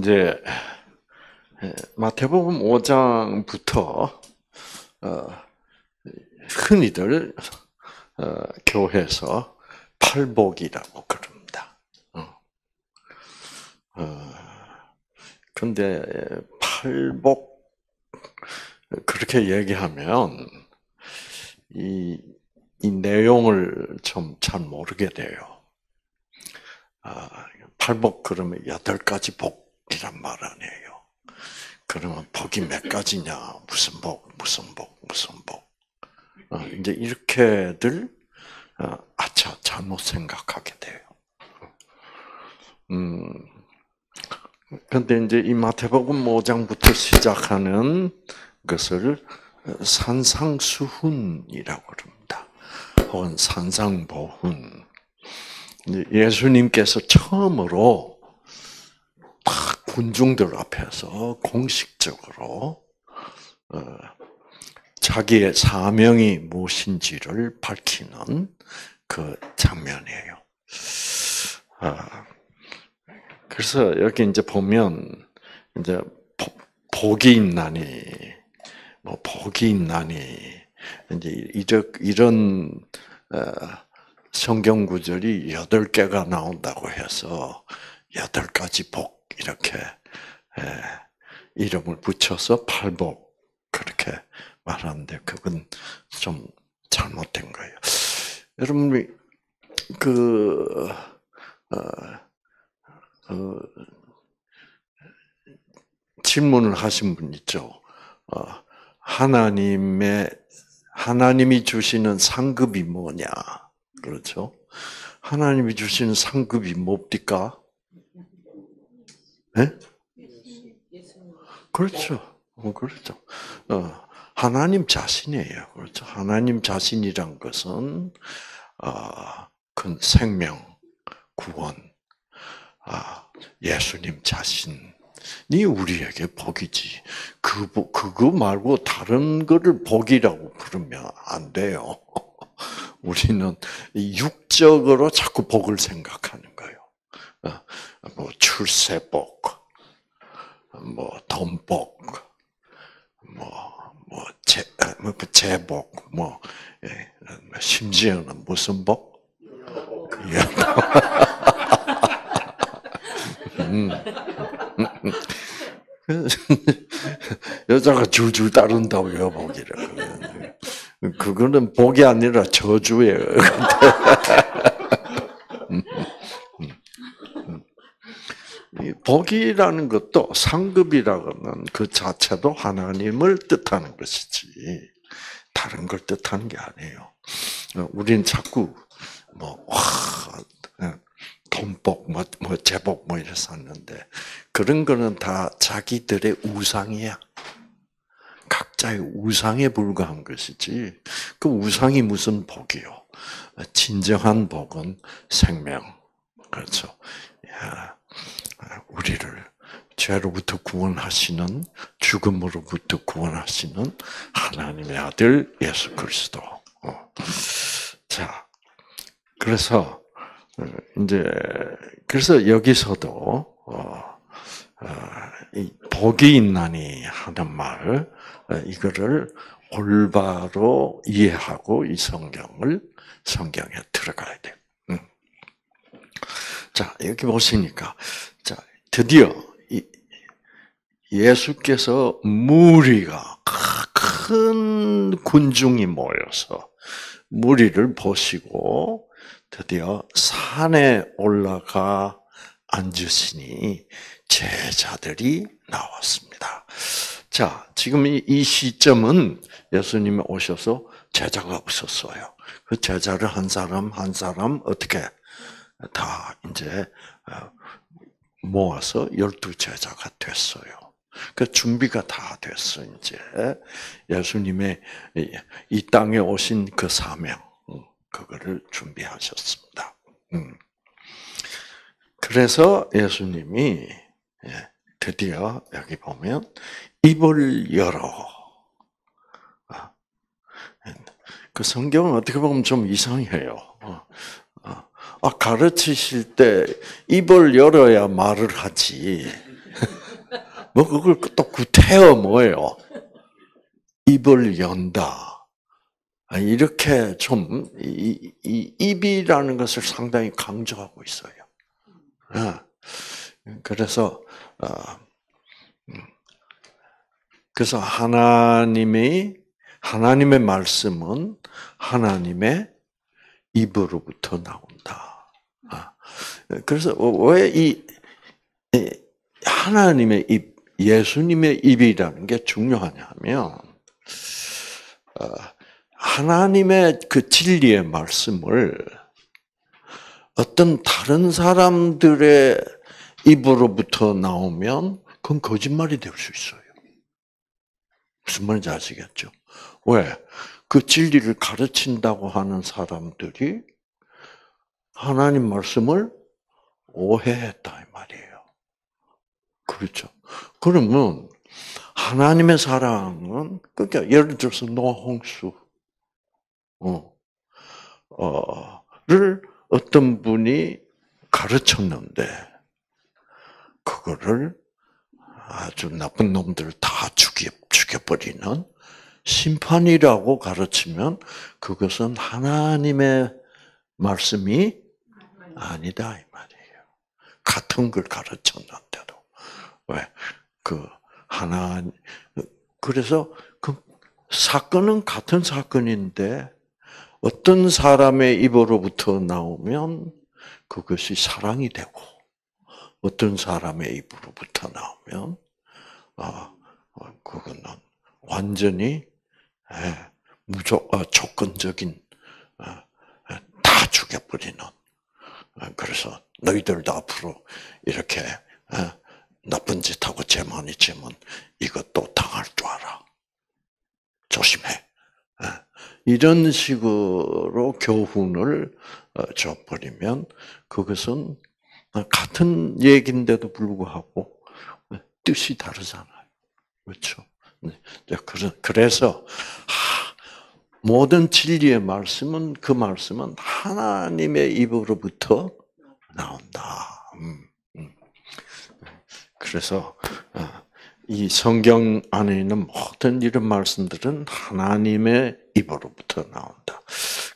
이제 마태복음 5장부터 어, 흔히들 어, 교회에서 팔복이라고 그럽니다. 어. 어, 팔복 그렇게 얘기하면 이, 이 내용을 좀 잘 모르게 돼요. 아, 팔복 그러면 여덟 가지 복 이란 말 아니에요. 그러면 복이 몇 가지냐? 무슨 복, 무슨 복, 무슨 복. 어, 이제 이렇게들 어, 아차 잘못 생각하게 돼요. 음. 근데 이제 이 마태복음 5장부터 시작하는 것을 산상수훈이라고 그럽니다. 혹은 산상보훈. 예수님께서 처음으로 딱 군중들 앞에서 공식적으로 어, 자기의 사명이 무엇인지를 밝히는 그 장면이에요. 아, 그래서 여기 이제 보면 이제 복이 있나니 뭐 복이 있나니 이제 이런 이런 어, 성경 구절이 여덟 개가 나온다고 해서 여덟 가지 복 이렇게 이름을 붙여서 팔복 그렇게 말하는데 그건 좀 잘못된 거예요. 여러분이 그 어, 어, 질문을 하신 분 있죠. 어, 하나님의 하나님이 주시는 상급이 뭐냐? 그렇죠? 하나님이 주시는 상급이 뭡니까? 네? 그렇죠. 어, 그렇죠. 어, 하나님 자신이에요. 그렇죠. 하나님 자신이란 것은 어, 큰 생명, 구원, 아, 예수님 자신 이 우리에게 복이지. 그 그거 말고 다른 거를 복이라고 부르면 안 돼요. 우리는 육적으로 자꾸 복을 생각하는 거예요. 어, 뭐 출세복, 뭐 돈복, 뭐, 뭐, 제, 뭐, 그 제복, 뭐, 예, 심지어는 무슨 복? 음. 여자가 줄줄 따른다고 여복이라. 그거는 복이 아니라 저주예요. 복이라는 것도 상급이라는 그 자체도 하나님을 뜻하는 것이지 다른 걸 뜻하는 게 아니에요. 우리는 자꾸 뭐 와, 돈복, 뭐, 뭐 제복 뭐 이래서 샀는데 그런 거는 다 자기들의 우상이야. 각자의 우상에 불과한 것이지 그 우상이 무슨 복이요? 진정한 복은 생명, 그렇죠. 우리를 죄로부터 구원하시는 죽음으로부터 구원하시는 하나님의 아들 예수 그리스도. 어. 자, 그래서 어, 이제 그래서 여기서도 어, 복이 있나니 하는 말 이거를 올바로 이해하고 이 성경을 성경에 들어가야 돼. 자, 여기 보시니까, 자, 드디어 예수께서 무리가 큰 군중이 모여서 무리를 보시고 드디어 산에 올라가 앉으시니 제자들이 나왔습니다. 자, 지금 이 시점은 예수님이 오셔서 제자가 없었어요. 그 제자를 한 사람 한 사람 어떻게 다 이제 어, 모아서 열두 제자가 됐어요. 그 준비가 다 됐어 이제 예수님의 이 땅에 오신 그 사명 음, 그거를 준비하셨습니다. 음. 그래서 예수님이 예, 드디어 여기 보면 입을 열어. 아, 그 성경은 어떻게 보면 좀 이상해요. 어, 아, 가르치실 때 입을 열어야 말을 하지. 뭐 그걸 또 구태여 뭐예요? 입을 연다. 아, 이렇게 좀, 이, 이, 입이라는 것을 상당히 강조하고 있어요. 그래서, 어, 음. 그래서 하나님의, 하나님의 말씀은 하나님의 입으로부터 나온다. 아, 그래서 왜 이, 하나님의 입, 예수님의 입이라는 게 중요하냐면, 어, 하나님의 그 진리의 말씀을 어떤 다른 사람들의 입으로부터 나오면 그건 거짓말이 될 수 있어요. 무슨 말인지 아시겠죠? 왜? 그 진리를 가르친다고 하는 사람들이 하나님 말씀을 오해했다 이 말이에요. 그렇죠. 그러면 하나님의 사랑은 그러니까 예를 들어서 노홍수 어, 어를 어떤 분이 가르쳤는데 그거를 아주 나쁜 놈들 다 죽여 죽여버리는 심판이라고 가르치면 그것은 하나님의 말씀이 아니다 이 말이에요. 같은 걸 가르쳤는데도. 왜? 그 하나 그래서 그 사건은 같은 사건인데 어떤 사람의 입으로부터 나오면 그것이 사랑이 되고 어떤 사람의 입으로부터 나오면 아 그거는 완전히 예, 무조 어, 조건적인 어, 예, 다 죽여버리는 어, 그래서 너희들도 앞으로 이렇게 나쁜 짓 하고 죄 많이 지면 이것도 당할 줄 알아. 조심해. 이런 식으로 교훈을 줘버리면 그것은 같은 얘기인데도 불구하고 뜻이 다르잖아요. 그렇죠? 네. 그래서 모든 진리의 말씀은 그 말씀은 하나님의 입으로부터 나온다. 음, 음. 그래서 어, 이 성경 안에 있는 모든 이런 말씀들은 하나님의 입으로부터 나온다.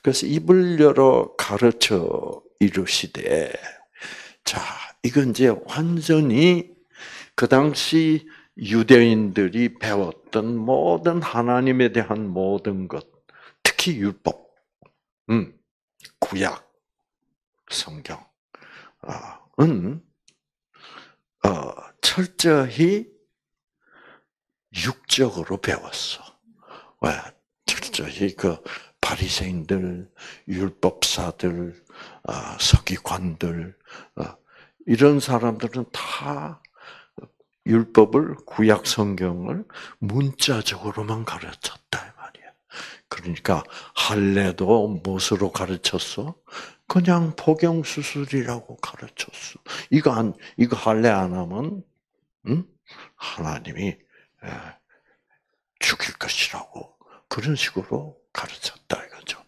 그래서 입을 열어 가르쳐 이르시되, 자, 이건 이제 완전히 그 당시 유대인들이 배웠던 모든 하나님에 대한 모든 것, 특히 율법, 음, 구약, 성경 은 어, 철저히 육적으로 배웠어. 왜? 철저히 그 바리새인들, 율법사들, 어, 서기관들 어, 이런 사람들은 다 율법을 구약 성경을 문자적으로만 가르쳤다. 그러니까 할례도 무엇으로 가르쳤어? 그냥 복용 수술이라고 가르쳤어. 이거 안 이거 할례 안 하면 응? 하나님이 예, 죽일 것이라고 그런 식으로 가르쳤다 이거죠.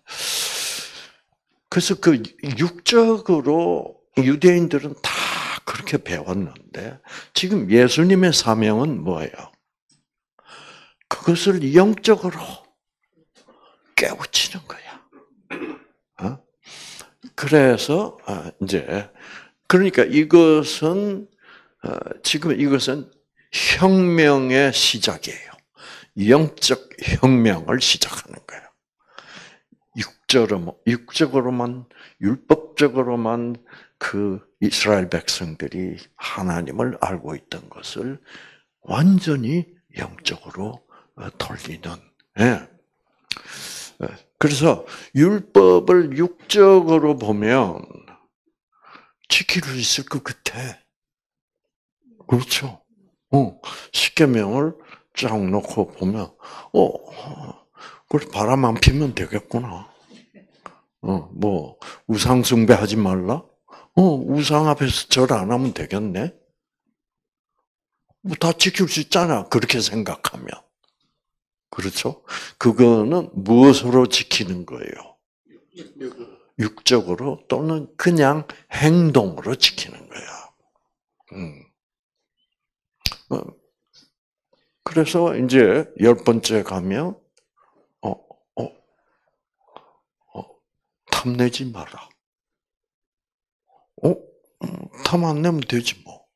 그래서 그 육적으로 유대인들은 다 그렇게 배웠는데 지금 예수님의 사명은 뭐예요? 그것을 영적으로 깨우치는 거야. 어? 그래서 아, 이제 그러니까 이것은 어, 지금 이것은 혁명의 시작이에요. 영적 혁명을 시작하는 거예요. 육적으로, 육적으로만, 율법적으로만 그 이스라엘 백성들이 하나님을 알고 있던 것을 완전히 영적으로 어, 돌리는. 예. 예. 그래서 율법을 육적으로 보면 지킬 수 있을 것 같아. 그렇죠. 어, 십계명을 쫙 놓고 보면, 어, 그래 바람 안 피면 되겠구나. 어, 뭐 우상 숭배하지 말라. 어, 우상 앞에서 절 안 하면 되겠네? 뭐 다 지킬 수 있잖아. 그렇게 생각하면. 그렇죠? 그거는 무엇으로 지키는 거예요? 육적으로 또는 그냥 행동으로 지키는 거야. 음. 어, 그래서 이제 열 번째 가면 어, 어, 어, 탐내지 마라. 어, 음, 탐안 내면 되지 뭐.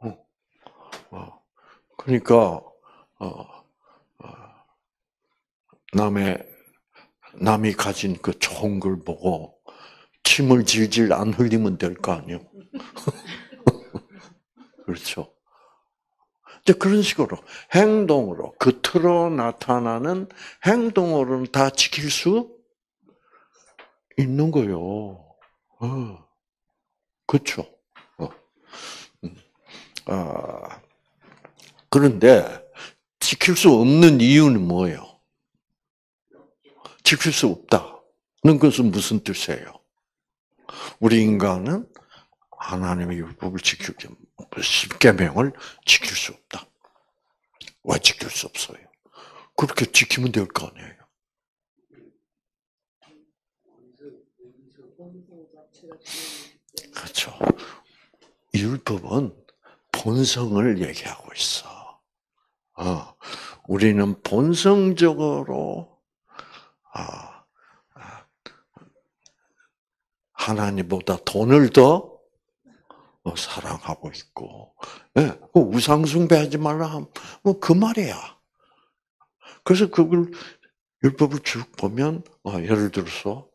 어, 어. 그러니까 어, 어, 남의 남이 가진 그 좋은 걸 보고 침을 질질 안 흘리면 될 거 아니에요. 그렇죠. 이제 그런 식으로 행동으로 겉으로 나타나는 행동으로는 다 지킬 수 있는 거요. 어. 그렇죠. 어. 음. 아, 그런데 지킬 수 없는 이유는 뭐예요? 지킬 수 없다는 것은 무슨 뜻이에요? 우리 인간은 하나님의 율법을 지키기 십계명을 지킬 수 없다. 왜 지킬 수 없어요? 그렇게 지키면 될 거 아니에요. 그렇죠. 율법은 본성을 얘기하고 있어. 어, 우리는 본성적으로 아, 아, 하나님보다 돈을 더 사랑하고 있고, 네, 우상 숭배하지 말라 하면 뭐그 말이야. 그래서 그걸 율법을 쭉 보면 어, 예를 들어서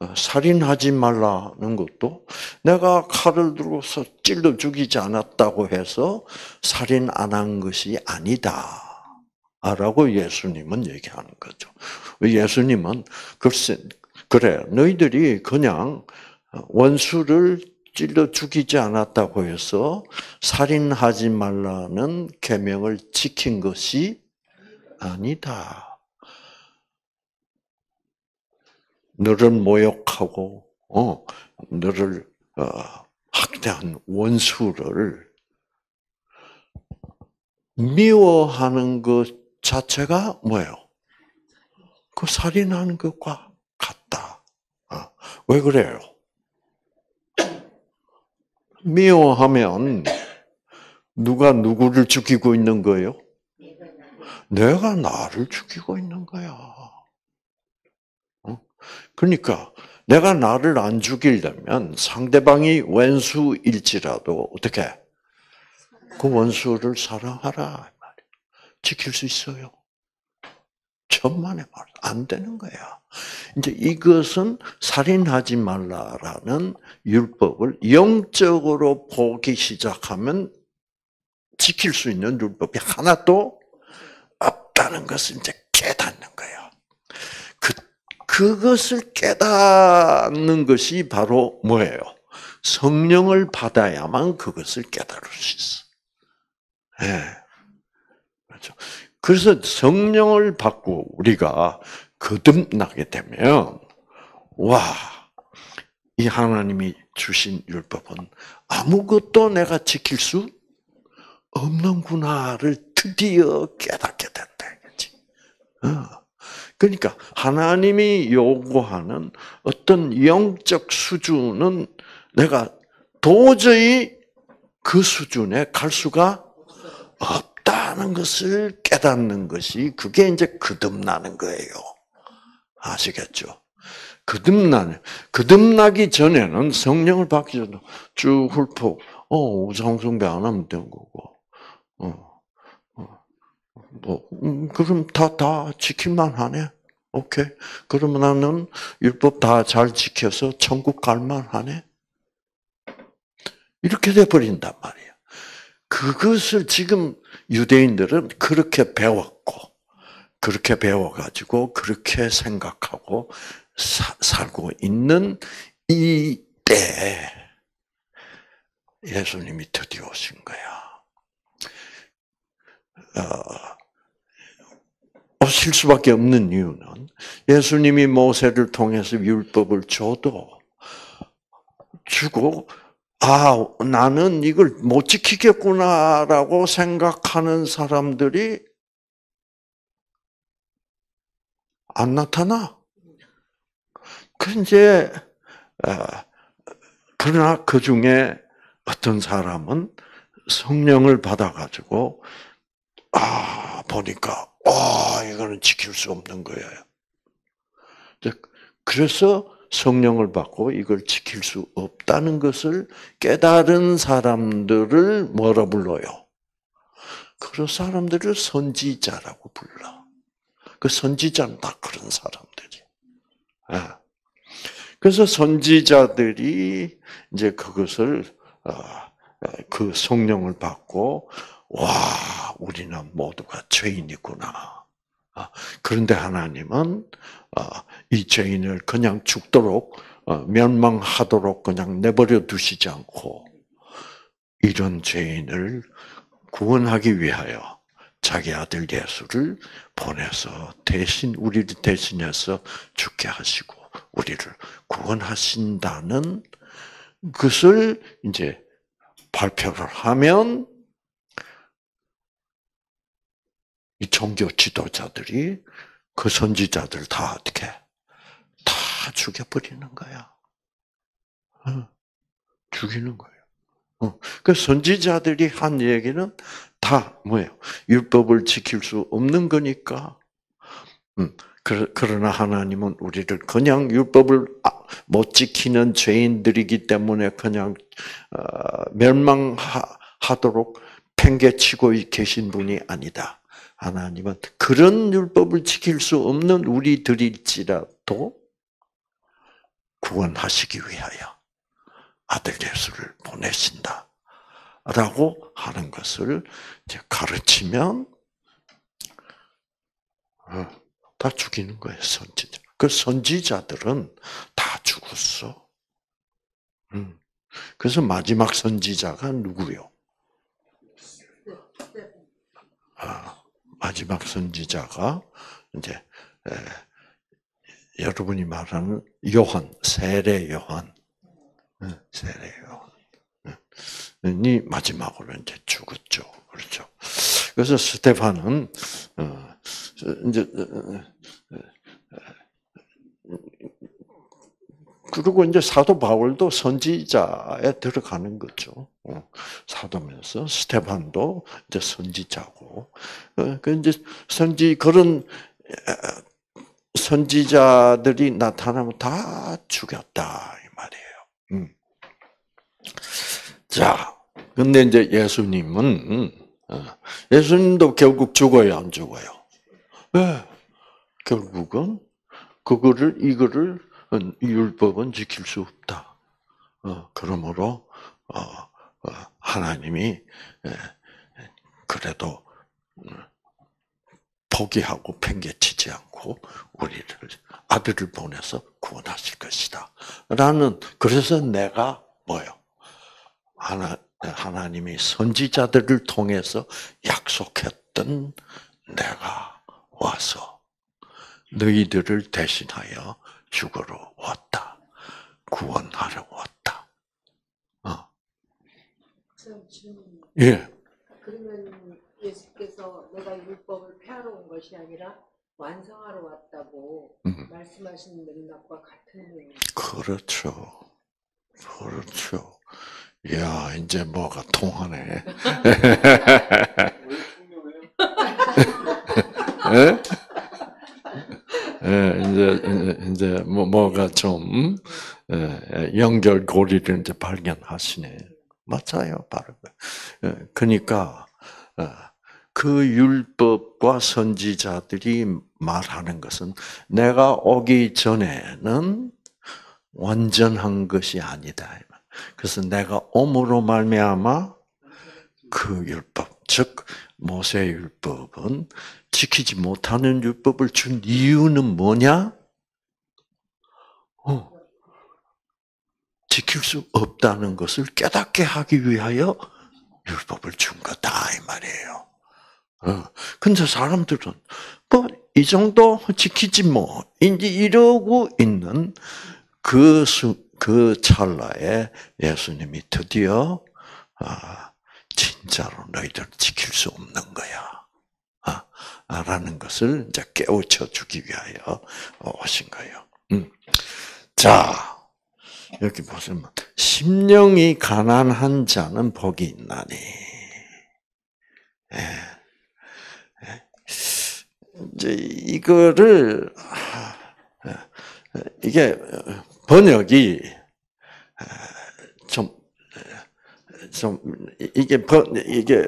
어, 살인하지 말라는 것도 내가 칼을 들고서 찔러 죽이지 않았다고 해서 살인 안 한 것이 아니다. 라고 예수님은 얘기하는 거죠. 예수님은 글쎄, 그래, 너희들이 그냥 원수를 찔러 죽이지 않았다고 해서 살인하지 말라는 계명을 지킨 것이 아니다. 너를 모욕하고 어 너를 어, 학대한 원수를 미워하는 것 자체가 뭐예요? 그 살인하는 것과 같다. 어, 왜 그래요? 미워하면 누가 누구를 죽이고 있는 거예요? 내가 나를 죽이고 있는 거야. 어? 그러니까 내가 나를 안 죽이려면 상대방이 원수일지라도 어떻게 그 원수를 사랑하라 지킬 수 있어요. 천만의 말, 안 되는 거야. 이제 이것은 살인하지 말라라는 율법을 영적으로 보기 시작하면 지킬 수 있는 율법이 하나도 없다는 것을 이제 깨닫는 거예요. 그, 그것을 깨닫는 것이 바로 뭐예요? 성령을 받아야만 그것을 깨달을 수 있어. 예. 네. 그렇죠. 그래서 성령을 받고 우리가 거듭나게 되면 와, 이 하나님이 주신 율법은 아무것도 내가 지킬 수 없는구나를 드디어 깨닫게 된다. 그지 어. 그러니까 하나님이 요구하는 어떤 영적 수준은 내가 도저히 그 수준에 갈 수가 없 있다는 것을 깨닫는 것이 그게 이제 거듭나는 거예요. 아시겠죠? 거듭나는 거듭나기 전에는 성령을 받기 전에 쭉 훑고 어 우상숭배 안 하면 되는 거고 어, 어, 뭐 음, 그럼 다 다 지킬만 하네. 오케이. 그러면 나는 율법 다 잘 지켜서 천국 갈만 하네. 이렇게 돼 버린단 말이야. 그것을 지금 유대인들은 그렇게 배웠고, 그렇게 배워가지고, 그렇게 생각하고 사, 살고 있는 이때 예수님이 드디어 오신 거야. 어, 오실 수밖에 없는 이유는 예수님이 모세를 통해서 율법을 줘도 주고 아, 나는 이걸 못 지키겠구나라고 생각하는 사람들이 안 나타나. 그 이제 아, 그러나 그 중에 어떤 사람은 성령을 받아가지고 아, 보니까, 아, 이거는 지킬 수 없는 거예요. 그래서 성령을 받고 이걸 지킬 수 없다는 것을 깨달은 사람들을 뭐라 불러요? 그런 사람들을 선지자라고 불러. 그 선지자는 다 그런 사람들이. 아. 그래서 선지자들이 이제 그것을 어, 어, 그 성령을 받고 와 우리는 모두가 죄인이구나. 아, 그런데 하나님은 어, 이 죄인을 그냥 죽도록 멸망하도록 그냥 내버려 두시지 않고 이런 죄인을 구원하기 위하여 자기 아들 예수를 보내서 대신 우리를 대신해서 죽게 하시고 우리를 구원하신다는 것을 이제 발표를 하면 이 종교 지도자들이 그 선지자들 다 어떻게 다 죽여버리는 거야. 어, 죽이는 거예요. 어, 그 선지자들이 한 얘기는 다 뭐예요? 율법을 지킬 수 없는 거니까. 음, 그러나 하나님은 우리를 그냥 율법을 아, 못 지키는 죄인들이기 때문에 그냥 어, 멸망하도록 팽개치고 계신 분이 아니다. 하나님은 그런 율법을 지킬 수 없는 우리들일지라도 구원하시기 위하여 아들 예수를 보내신다. 라고 하는 것을 가르치면 어, 다 죽이는 거예요, 선지자. 그 선지자들은 다 죽었어. 음. 그래서 마지막 선지자가 누구요? 아, 마지막 선지자가 이제 에, 여러분이 말하는 요한, 세례 요한, 세례 요한이 마지막으로 이제 죽었죠, 그렇죠. 그래서 스테판은 어, 이제 그리고 이제 사도 바울도 선지자에 들어가는 거죠. 어, 사도면서 스테반도 이제 선지자고, 어, 그 이제 선지 그런 선지자들이 나타나면 다 죽였다 이 말이에요. 음. 자, 근데 이제 예수님은 어, 예수님도 결국 죽어요, 안 죽어요? 네. 결국은 그거를 이거를 율법은 지킬 수 없다. 어, 그러므로 어, 어, 하나님이 그래도 포기하고 팽개치지 않고 우리를 아들을 보내서 구원하실 것이다. 라는 그래서 내가 뭐요? 하나 하나님이 선지자들을 통해서 약속했던 내가 와서 너희들을 대신하여 죽으러 왔다. 구원하러 왔다. 어. 예. 그러면 예수께서 내가 율법을 폐하러 온 것이 아니라 완성하러 왔다고 음. 말씀하신 맥락과 같은 내용. 그렇죠. 그렇죠. 야 이제 뭐가 통하네. 예? 예, 이제 뭐 뭐가 좀 예, 연결고리를 이제 발견하시네. 맞아요, 바로. 예, 그러니까 어, 그 율법과 선지자들이 말하는 것은 내가 오기 전에는 완전한 것이 아니다. 그래서 내가 옴으로 말미암아 그 율법, 즉 모세 율법은 지키지 못하는 율법을 준 이유는 뭐냐? 어, 지킬 수 없다는 것을 깨닫게 하기 위하여 율법을 준 거다 이 말이에요. 어, 근데 사람들은 뭐 이 정도 지키지 뭐 이제 이러고 있는 그, 수, 그 찰나에 예수님이 드디어 아, 진짜로 너희들 지킬 수 없는 거야. 아, 라는 것을 이제 깨우쳐 주기 위하여 오신 거예요. 음. 자, 여기 보시면 심령이 가난한 자는 복이 있나니. 예. 이제 이거를 이게 번역이 좀, 좀, 이게, 번, 이게,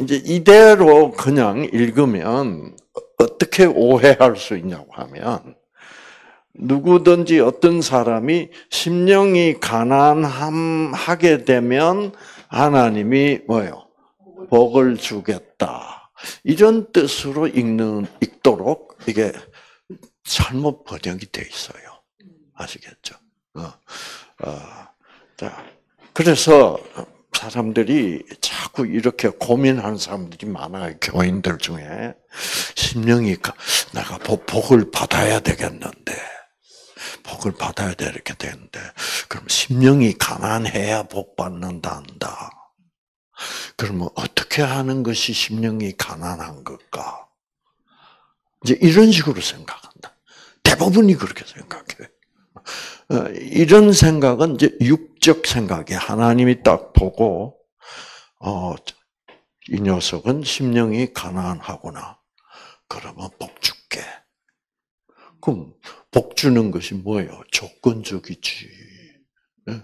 이제 이대로 그냥 읽으면 어떻게 오해할 수 있냐고 하면, 누구든지 어떤 사람이 심령이 가난하게 되면 하나님이 뭐요? 복을 주겠다. 이런 뜻으로 읽는, 읽도록 이게 잘못 번역이 돼 있어요. 아시겠죠? 어, 어, 자, 그래서 사람들이 자꾸 이렇게 고민하는 사람들이 많아요. 교인들 중에. 심령이, 내가 복을 받아야 되겠는데, 복을 받아야 돼, 이렇게 되는데, 그럼 심령이 가난해야 복 받는다 한다. 그러면 어떻게 하는 것이 심령이 가난한 걸까? 이제 이런 식으로 생각한다. 대부분이 그렇게 생각해. 어, 이런 생각은 이제 육적 생각이 하나님이 딱 보고 어, 이 녀석은 심령이 가난하구나. 그러면 복 줄게. 그럼 복 주는 것이 뭐예요? 조건적이지. 네?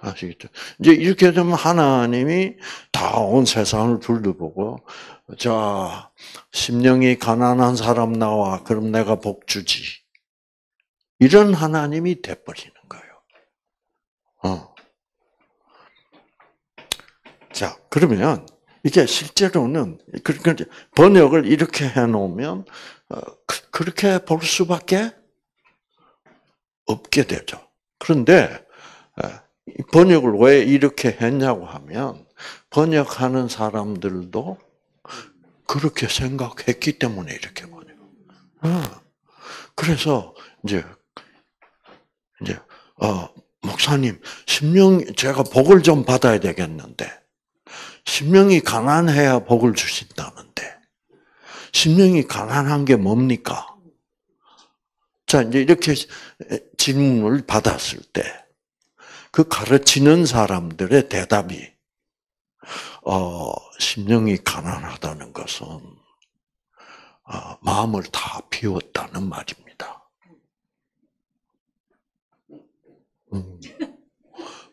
아시겠죠? 이제 이렇게 되면 하나님이 다 온 세상을 둘러보고, 자, 심령이 가난한 사람 나와. 그럼 내가 복 주지. 이런 하나님이 돼버리는 거예요. 어. 자, 그러면 이게 실제로는 번역을 이렇게 해놓으면 어, 그렇게 볼 수밖에 없게 되죠. 그런데 번역을 왜 이렇게 했냐고 하면 번역하는 사람들도 그렇게 생각했기 때문에 이렇게 번역. 어. 그래서 이제 이제 어, 목사님 심령 제가 복을 좀 받아야 되겠는데 심령이 가난해야 복을 주신다는데 심령이 가난한 게 뭡니까? 자 이제 이렇게 질문을 받았을 때 그 가르치는 사람들의 대답이 어, 심령이 가난하다는 것은 어, 마음을 다 비웠다는 말입니다. 음.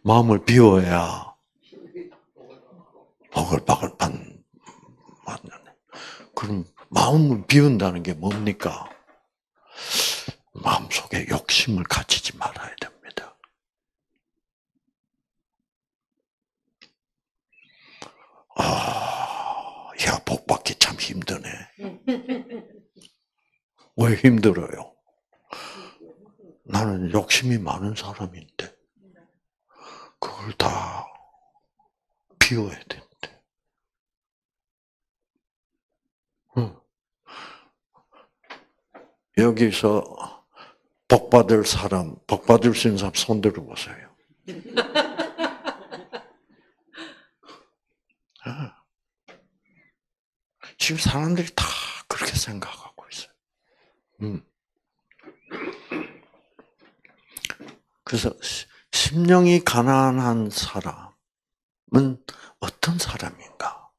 마음을 비워야 복을 받을 받는. 그럼 마음을 비운다는 게 뭡니까? 마음속에 욕심을 가지지 말아야 됩니다. 아, 야, 복 받기 참 힘드네. 왜 힘들어요? 나는 욕심이 많은 사람인데, 그걸 다 비워야 되는데. 응. 여기서 복 받을 사람, 복 받을 수 있는 사람 손 들어 보세요. 지금 사람들이 다 그렇게 생각하고 있어요. 음. 그래서 심령이 가난한 사람은 어떤 사람인가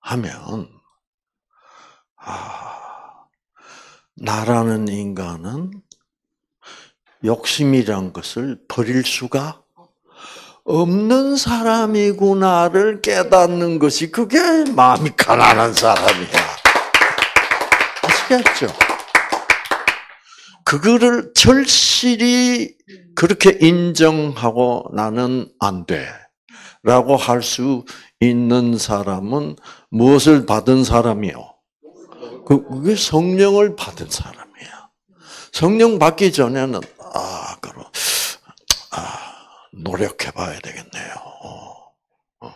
하면 아, 나라는 인간은 욕심이란 것을 버릴 수가 없는 사람이구나를 깨닫는 것이 그게 마음이 가난한 사람이야. 아시겠죠? 그거를 절실히 그렇게 인정하고 나는 안 돼. 라고 할 수 있는 사람은 무엇을 받은 사람이요? 그, 그게 성령을 받은 사람이야. 성령 받기 전에는, 아, 그럼, 아, 노력해 봐야 되겠네요. 어, 어.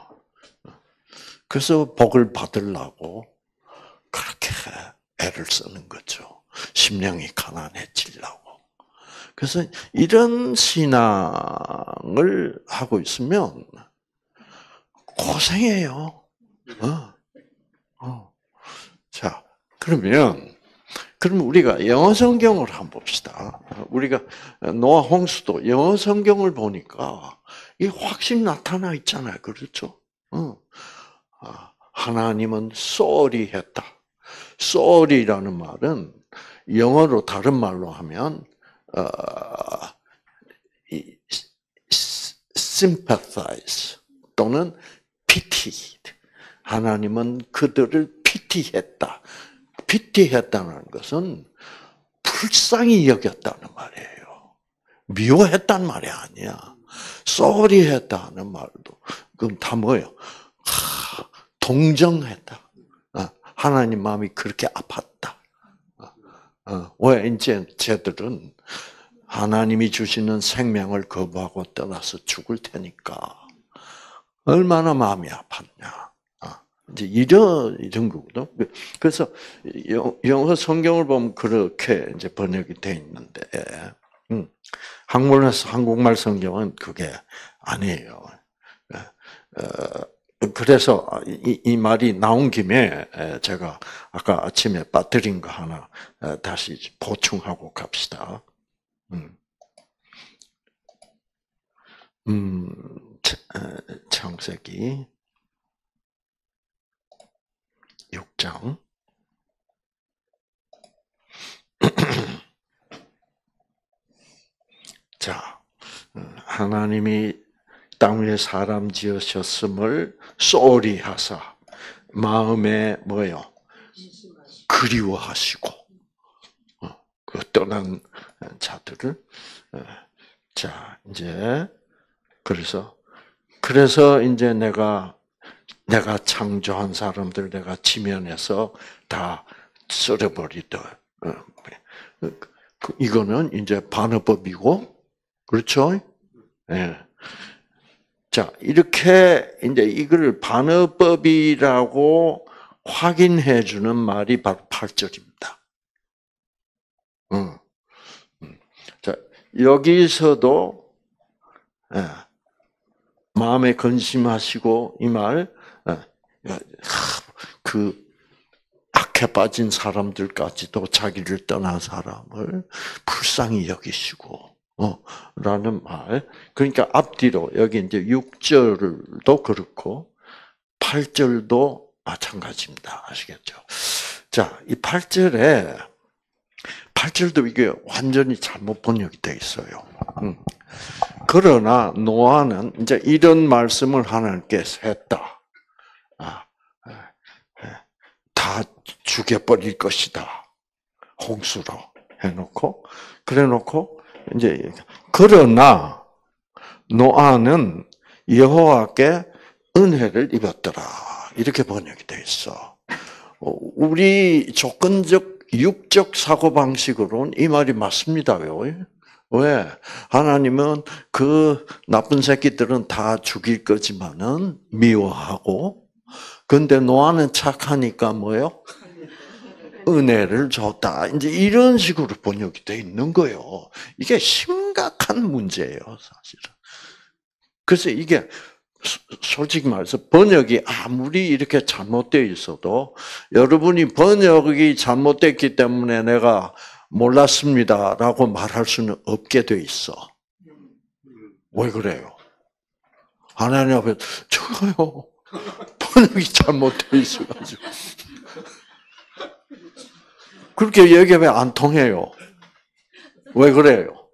그래서 복을 받으려고 그렇게 애를 쓰는 거죠. 심령이 가난해지려고. 그래서 이런 신앙을 하고 있으면 고생해요. 어. 어. 자, 그러면 그럼 우리가 영어 성경을 한번 봅시다. 우리가 노아 홍수도 영어 성경을 보니까 이 확실히 나타나 있잖아요. 그렇죠? 어. 아, 하나님은 쏘리 했다. soul이라는 말은 영어로 다른 말로 하면 어, 이, sympathize 또는 pity. 하나님은 그들을 피티했다. 피티했다는 것은 불쌍히 여겼다는 말이에요. 미워했다는 말이 아니야. 쏘리 했다는 말도 그건 다 뭐예요? 하, 동정했다. 어, 하나님 마음이 그렇게 아팠다. 어, 왜 이제 쟤들은 하나님이 주시는 생명을 거부하고 떠나서 죽을 테니까 얼마나 마음이 아팠냐. 이제 이런 이런 거거든. 그래서 영어 성경을 보면 그렇게 이제 번역이 돼 있는데, 음, 한국말에서 한국말 성경은 그게 아니에요. 어, 그래서 이, 이, 말이 나온 김에 제가 아까 아침에 빠뜨린 거 하나 다시 보충하고 갑시다. 음, 음 창세기 6장. 자, 하나님이 땅 위에 사람 지으셨음을 쏘리 하사 마음에 뭐요? 그리워하시고 어, 그 떠난 자들을 어, 자 이제 그래서 그래서 이제 내가 내가 창조한 사람들 내가 지면에서 다 썰어버리더. 어, 그, 이거는 이제 반어법이고, 그렇죠? 예. 자, 이렇게 이제 이걸 반어법이라고 확인해 주는 말이 바로 8절입니다. 음. 자, 여기서도, 예. 마음에 근심하시고, 이 말, 그 악해 빠진 사람들까지도 자기를 떠난 사람을 불쌍히 여기시고 어, 라는 말. 그러니까 앞뒤로 여기 이제 6절도 그렇고 8절도 마찬가지입니다. 아시겠죠? 자, 이 8절에 8절도 이게 완전히 잘못 번역이 돼 있어요. 음. 그러나 노아는 이제 이런 말씀을 하나님께서 했다. 아, 다 죽여버릴 것이다. 홍수로 해놓고 그래놓고 이제 그러나 노아는 여호와께 은혜를 입었더라 이렇게 번역이 돼 있어. 우리 조건적 육적 사고 방식으로는 이 말이 맞습니다 요. 왜? 하나님은 그 나쁜 새끼들은 다 죽일 거지만은 미워하고 근데 노아는 착하니까 뭐요? 은혜를 줬다. 이제 이런 식으로 번역이 돼 있는 거예요. 이게 심각한 문제예요, 사실은. 그래서 이게 솔직히 말해서 번역이 아무리 이렇게 잘못되어 있어도 여러분이 번역이 잘못됐기 때문에 내가 몰랐습니다라고 말할 수는 없게 돼 있어. 왜 그래요? 하나님 앞에 저요 번역이 잘못되어 있어가지고. 그렇게 얘기하면 안 통해요. 왜 그래요?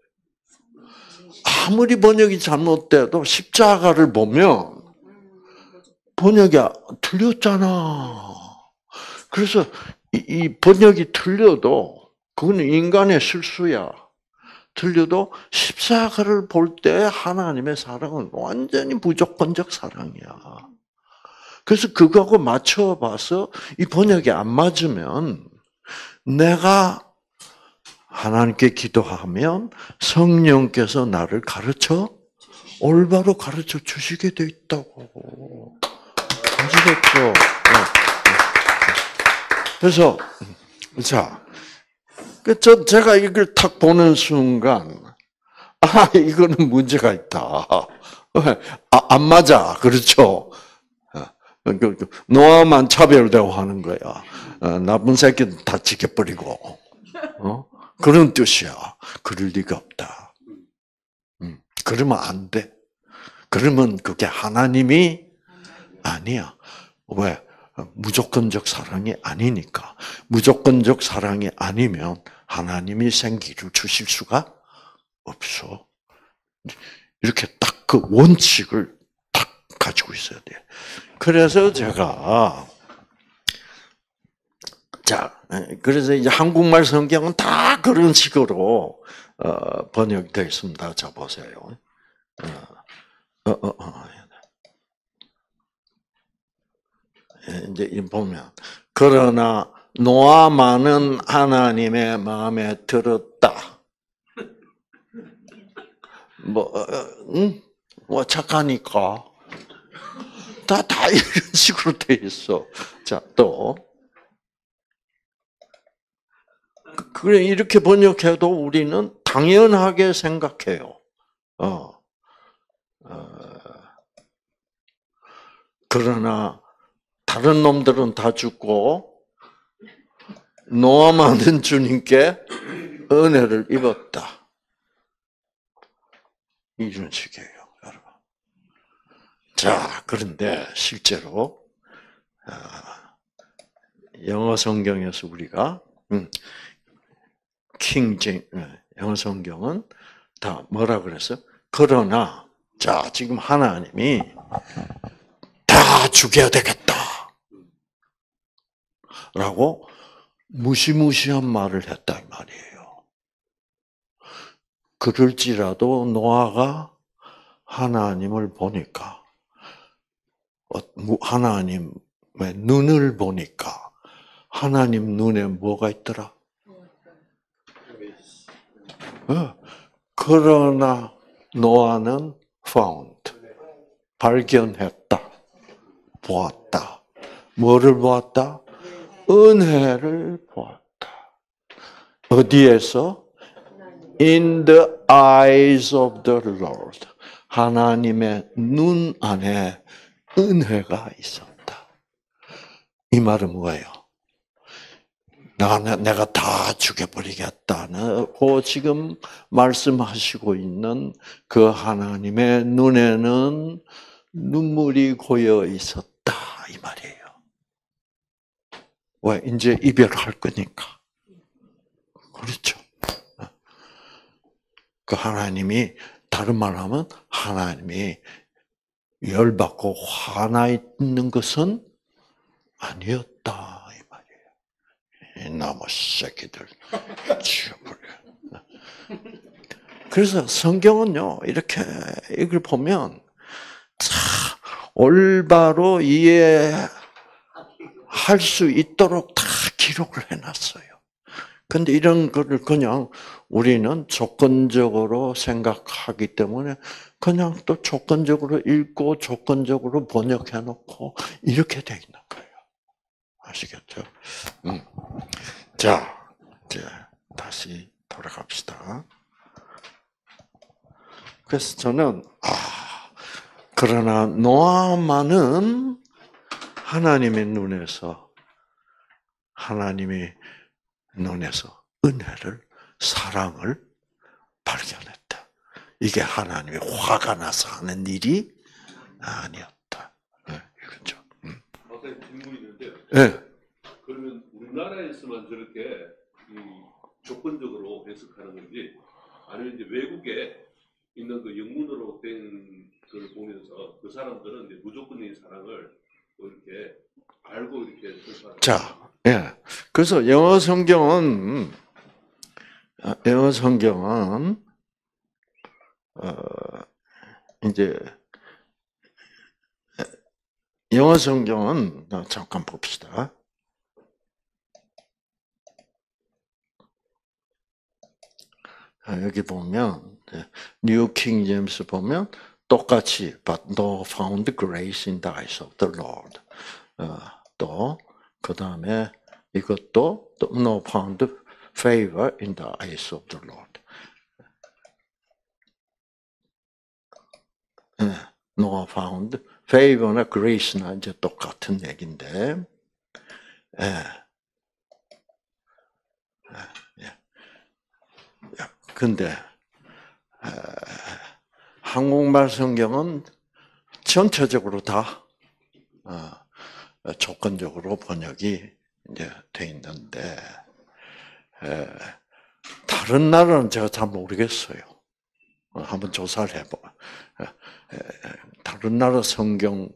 아무리 번역이 잘못돼도 십자가를 보면 번역이 틀렸잖아. 그래서 이 번역이 틀려도 그건 인간의 실수야. 틀려도 십자가를 볼 때 하나님의 사랑은 완전히 무조건적 사랑이야. 그래서 그거하고 맞춰봐서 이 번역이 안 맞으면 내가 하나님께 기도하면 성령께서 나를 가르쳐 올바로 가르쳐 주시게 돼 있다고. 아시겠죠? 네. 그래서 자, 그 저 제가 이걸 탁 보는 순간 아 이거는 문제가 있다. 아, 안 맞아, 그렇죠? 그, 그, 노아만 차별되고 하는 거야. 어, 나쁜 새끼들 다 지켜버리고. 어? 그런 뜻이야. 그럴 리가 없다. 음, 그러면 안 돼. 그러면 그게 하나님이 아니야. 왜? 무조건적 사랑이 아니니까 무조건적 사랑이 아니면 하나님이 생기를 주실 수가 없어. 이렇게 딱 그 원칙을 딱 가지고 있어야 돼. 그래서 제가 자 그래서 이제 한국말 성경은 다 그런 식으로 어, 번역되어 있습니다. 자 보세요. 어, 어, 어. 예, 이제 이 보면 그러나 노아만은 하나님의 마음에 들었다. 뭐, 어, 응? 뭐 착하니까 다 다 이런 식으로 돼 있어. 자 또. 그래 이렇게 번역해도 우리는 당연하게 생각해요. 어. 어. 그러나 다른 놈들은 다 죽고 노아만은 주님께 은혜를 입었다. 이런 식이에요, 여러분. 자, 그런데 실제로 아, 영어 성경에서 우리가 킹제 영어 성경은 다 뭐라 그랬어? 그러나 자 지금 하나님이 다 죽여야 되겠다. 라고 무시무시한 말을 이 말이에요. 그럴지라도 노아가 하나님을 보니까 어, 하나님의 눈을 보니까 하나님 눈에 뭐가 있더라? 어, 그러나 노아는 found 발견했다, 보았다. 뭐를 보았다? 은혜를 보았다. 어디에서? In the eyes of the Lord. 하나님의 눈 안에 은혜가 있었다. 이 말은 뭐예요? 나는 내가 다 죽여버리겠다는 그 지금 말씀하시고 있는 그 하나님의 눈에는 눈물이 고여 있었다 이 말이에요. 왜 이제 이별할 거니까 그렇죠. 그 하나님이 다른 말 하면 하나님이 열받고 화나 있는 것은 아니었다. 이나무 새끼들 죽여버려. 그래서 성경은요 이렇게 이걸 보면 참 올바로 이해 할 수 있도록 다 기록을 해놨어요. 근데 이런 거를 그냥 우리는 조건적으로 생각하기 때문에 그냥 또 조건적으로 읽고 조건적으로 번역해 놓고 이렇게 돼 있는 거예요. 아시겠죠? 음. 자, 이제 다시 돌아갑시다. 그래서 저는 아 그러나 노아만은 하나님의 눈에서 하나님의 눈에서 은혜를 사랑을 발견했다. 이게 하나님의 화가 나서 하는 일이 아니었다. 네, 그렇죠. 음. 선생님 질문이 있는데 네. 그러면 우리나라에서만 저렇게 이 조건적으로 해석하는 건지 아니면 이제 외국에 있는 그 영문으로 된걸 보면서 그 사람들은 이제 무조건적인 사랑을 또 이렇게 알고 이렇게 자, 예. 그래서 영어 성경은 아, 영어 성경은 어 이제 영어 성경은 어, 잠깐 봅시다. 아, 여기 보면 뉴 킹 제임스 보면 똑같이 but no found grace in the eyes of the Lord. 어, 또그 다음에 이것도 또 no found favor in the eyes of the Lord. 예, no found favor나 grace나 이제 똑같은 예. 예, 예. 근데 에, 한국말 성경은 전체적으로 다 어, 조건적으로 번역이 이제 돼 있는데 에, 다른 나라는 제가 잘 모르겠어요. 어, 한번 조사를 해봐. 다른 나라 성경,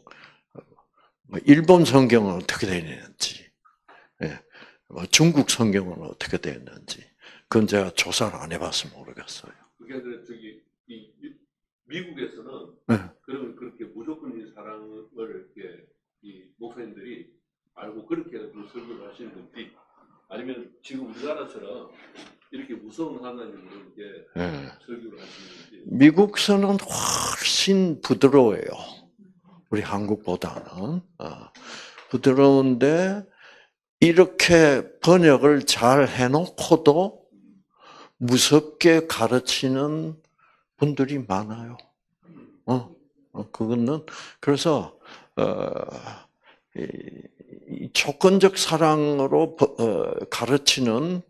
뭐 일본 성경은 어떻게 되어 있는지, 예, 뭐 중국 성경은 어떻게 되어 있는지, 그건 제가 조사를 안 해봐서 모르겠어요. 그게 아니라 저기 미국에서는 네. 그러면 그렇게 무조건적인 사랑을 이렇게 이 목사님들이 알고 그렇게 설교를 하시는 건지 아니면 지금 우리나라처럼 이렇게 무서운 하나님으로 이렇게 예. 설교를 하시는 건지 미국서는 훨씬 부드러워요. 우리 한국보다는 어, 부드러운데 이렇게 번역을 잘 해놓고도 무섭게 가르치는 분들이 많아요. 어, 어, 그거는 그래서 어, 이, 이 조건적 사랑으로 버- 어, 가르치는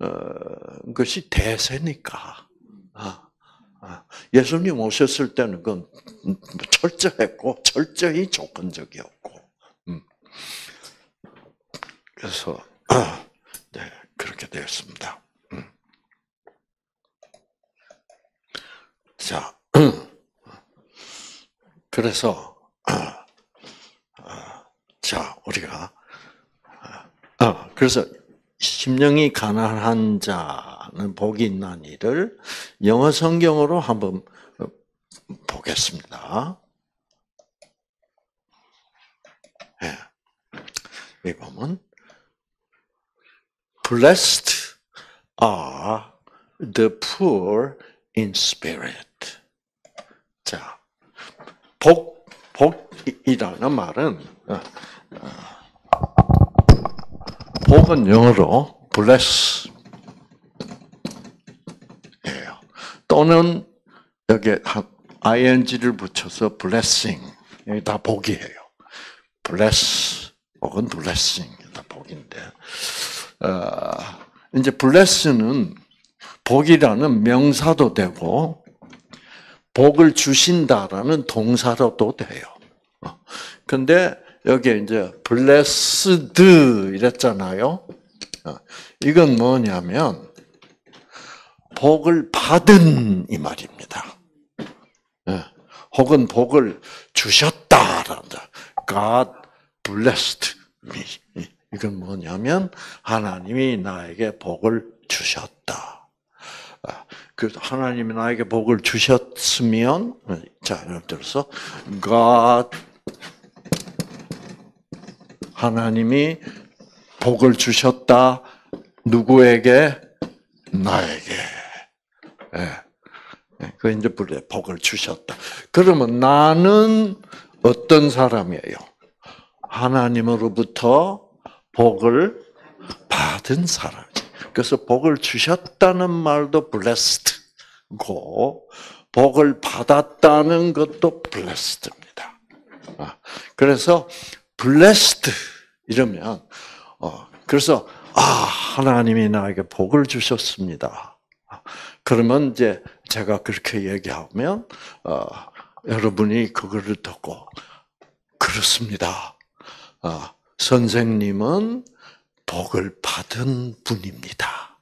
어, 것이 대세니까. 아, 아, 예수님 오셨을 때는 그건 철저했고 철저히 조건적이었고. 음. 그래서 아, 네 그렇게 되었습니다. 음. 자, 그래서 아, 아, 자 우리가 아, 아, 그래서 심령이 가난한 자는 복이 있나니를 영어 성경으로 한번 어, 보겠습니다. 예. 여기 보면 Blessed are the poor in spirit. 자, 복, 복이라는 말은 어, 복은 영어로 bless 예요. 또는 여기 ing를 붙여서 blessing 여기 다 복이에요. bless 혹은 blessing 다 복인데 어, 이제 bless는 복이라는 명사도 되고 복을 주신다라는 동사로도 돼요. 어, 근데 여기 이제 blessed 이랬잖아요. 어, 이건 뭐냐면 복을 받은 이 말입니다. 예, 혹은 복을 주셨다란다. God blessed me. 이건 뭐냐면 하나님이 나에게 복을 주셨다. 아, 그 하나님이 나에게 복을 주셨으면 자 예를 들어서 God 하나님이 복을 주셨다. 누구에게? 나에게. 예. 그 이제 복을 주셨다. 그러면 나는 어떤 사람이에요? 하나님으로부터 복을 받은 사람이. 그래서 복을 주셨다는 말도 blessed고 복을 받았다는 것도 blessed입니다. 아, 그래서 blessed 이러면 어 그래서 아 하나님이 나에게 복을 주셨습니다. 그러면 이제 제가 그렇게 얘기하면 어, 여러분이 그거를 듣고 그렇습니다. 어, 선생님은 복을 받은 분입니다.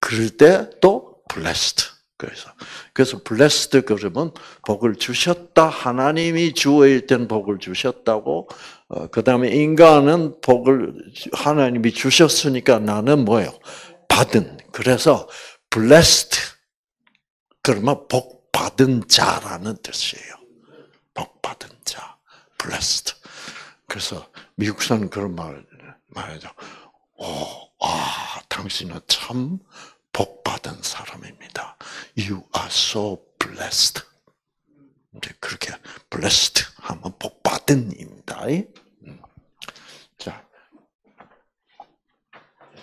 그럴 때 또 blessed. 그래서 그래서 blessed 그러면 복을 주셨다. 하나님이 주어일 땐 복을 주셨다고. 어, 그다음에 인간은 복을 하나님이 주셨으니까 나는 뭐예요? 받은. 그래서 blessed 그러면 복 받은 자라는 뜻이에요. 복 받은 자. blessed. 그래서 미국사는 그런 말 말하죠. 오, 아, 당신은 참 복 받은 사람입니다. You are so blessed. 이제 그렇게 blessed 하면 복 받은입니다. 음. 자,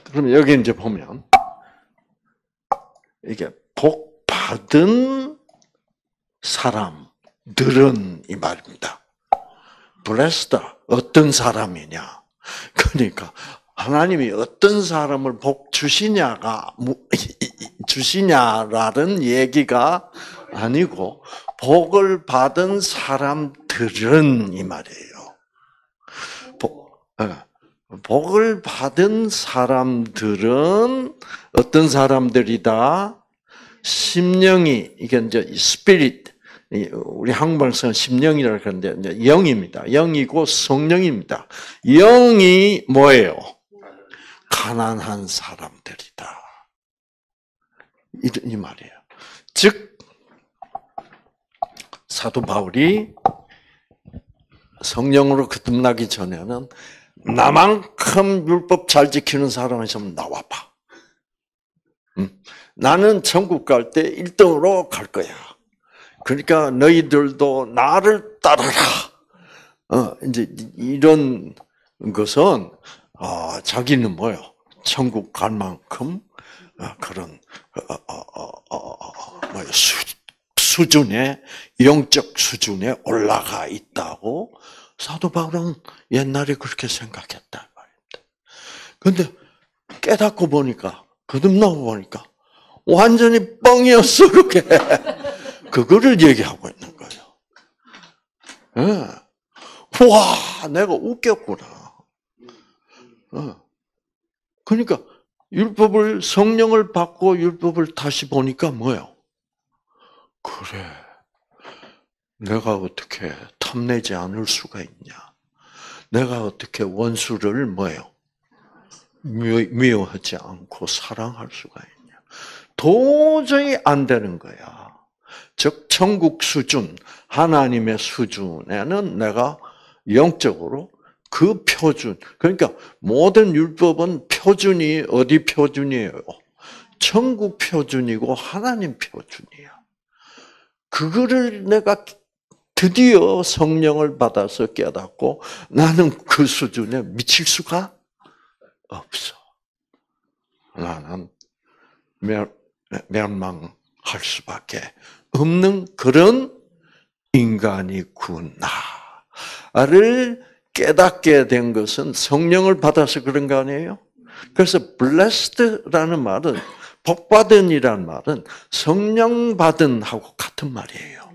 그럼 여기 이제 보면 이게 복 받은 사람들은 이 말입니다. Blessed 어떤 사람이냐? 그러니까 하나님이 어떤 사람을 복 주시냐가 주시냐라는 얘기가 아니고 복을 받은 사람들은 이 말이에요. 복, 예. 복을 받은 사람들은 어떤 사람들이다? 심령이 이게 이제 스피릿 우리 한국말로는 심령이라고 그러는데 이제 영입니다. 영이고 성령입니다. 영이 뭐예요? 가난한 사람들이다. 이, 이 말이에요. 즉 사도 바울이 성령으로 거듭나기 전에는 나만큼 율법 잘 지키는 사람이 있으면 나와봐. 응? 나는 천국 갈 때 1등으로 갈 거야. 그러니까 너희들도 나를 따라라. 어, 이제 이런 것은 어, 자기는 뭐요? 천국 갈 만큼 어, 그런 어, 어, 어, 뭐요 수, 수준의 영적 수준에 올라가 있다고 사도 바울은 옛날에 그렇게 생각했다 말입니다. 근데 깨닫고 보니까 거듭나고 보니까 완전히 뻥이었어 그게. 그거를 얘기하고 있는 거예요. 네. 와, 내가 웃겼구나. 네. 그러니까 율법을 성령을 받고 율법을 다시 보니까 뭐요? 그래. 내가 어떻게 탐내지 않을 수가 있냐? 내가 어떻게 원수를 뭐요? 미워하지 않고 사랑할 수가 있냐? 도저히 안 되는 거야. 즉 천국 수준, 하나님의 수준에는 내가 영적으로 그 표준, 그러니까 모든 율법은 표준이 어디 표준이에요? 천국 표준이고 하나님 표준이야. 그거를 내가 드디어 성령을 받아서 깨닫고 나는 그 수준에 미칠 수가 없어. 나는 멸망할 수밖에 없는 그런 인간이구나를 깨닫게 된 것은 성령을 받아서 그런 거 아니에요? 그래서 blessed라는 말은 복받은이란 말은 성령 받은 하고 같은 말이에요.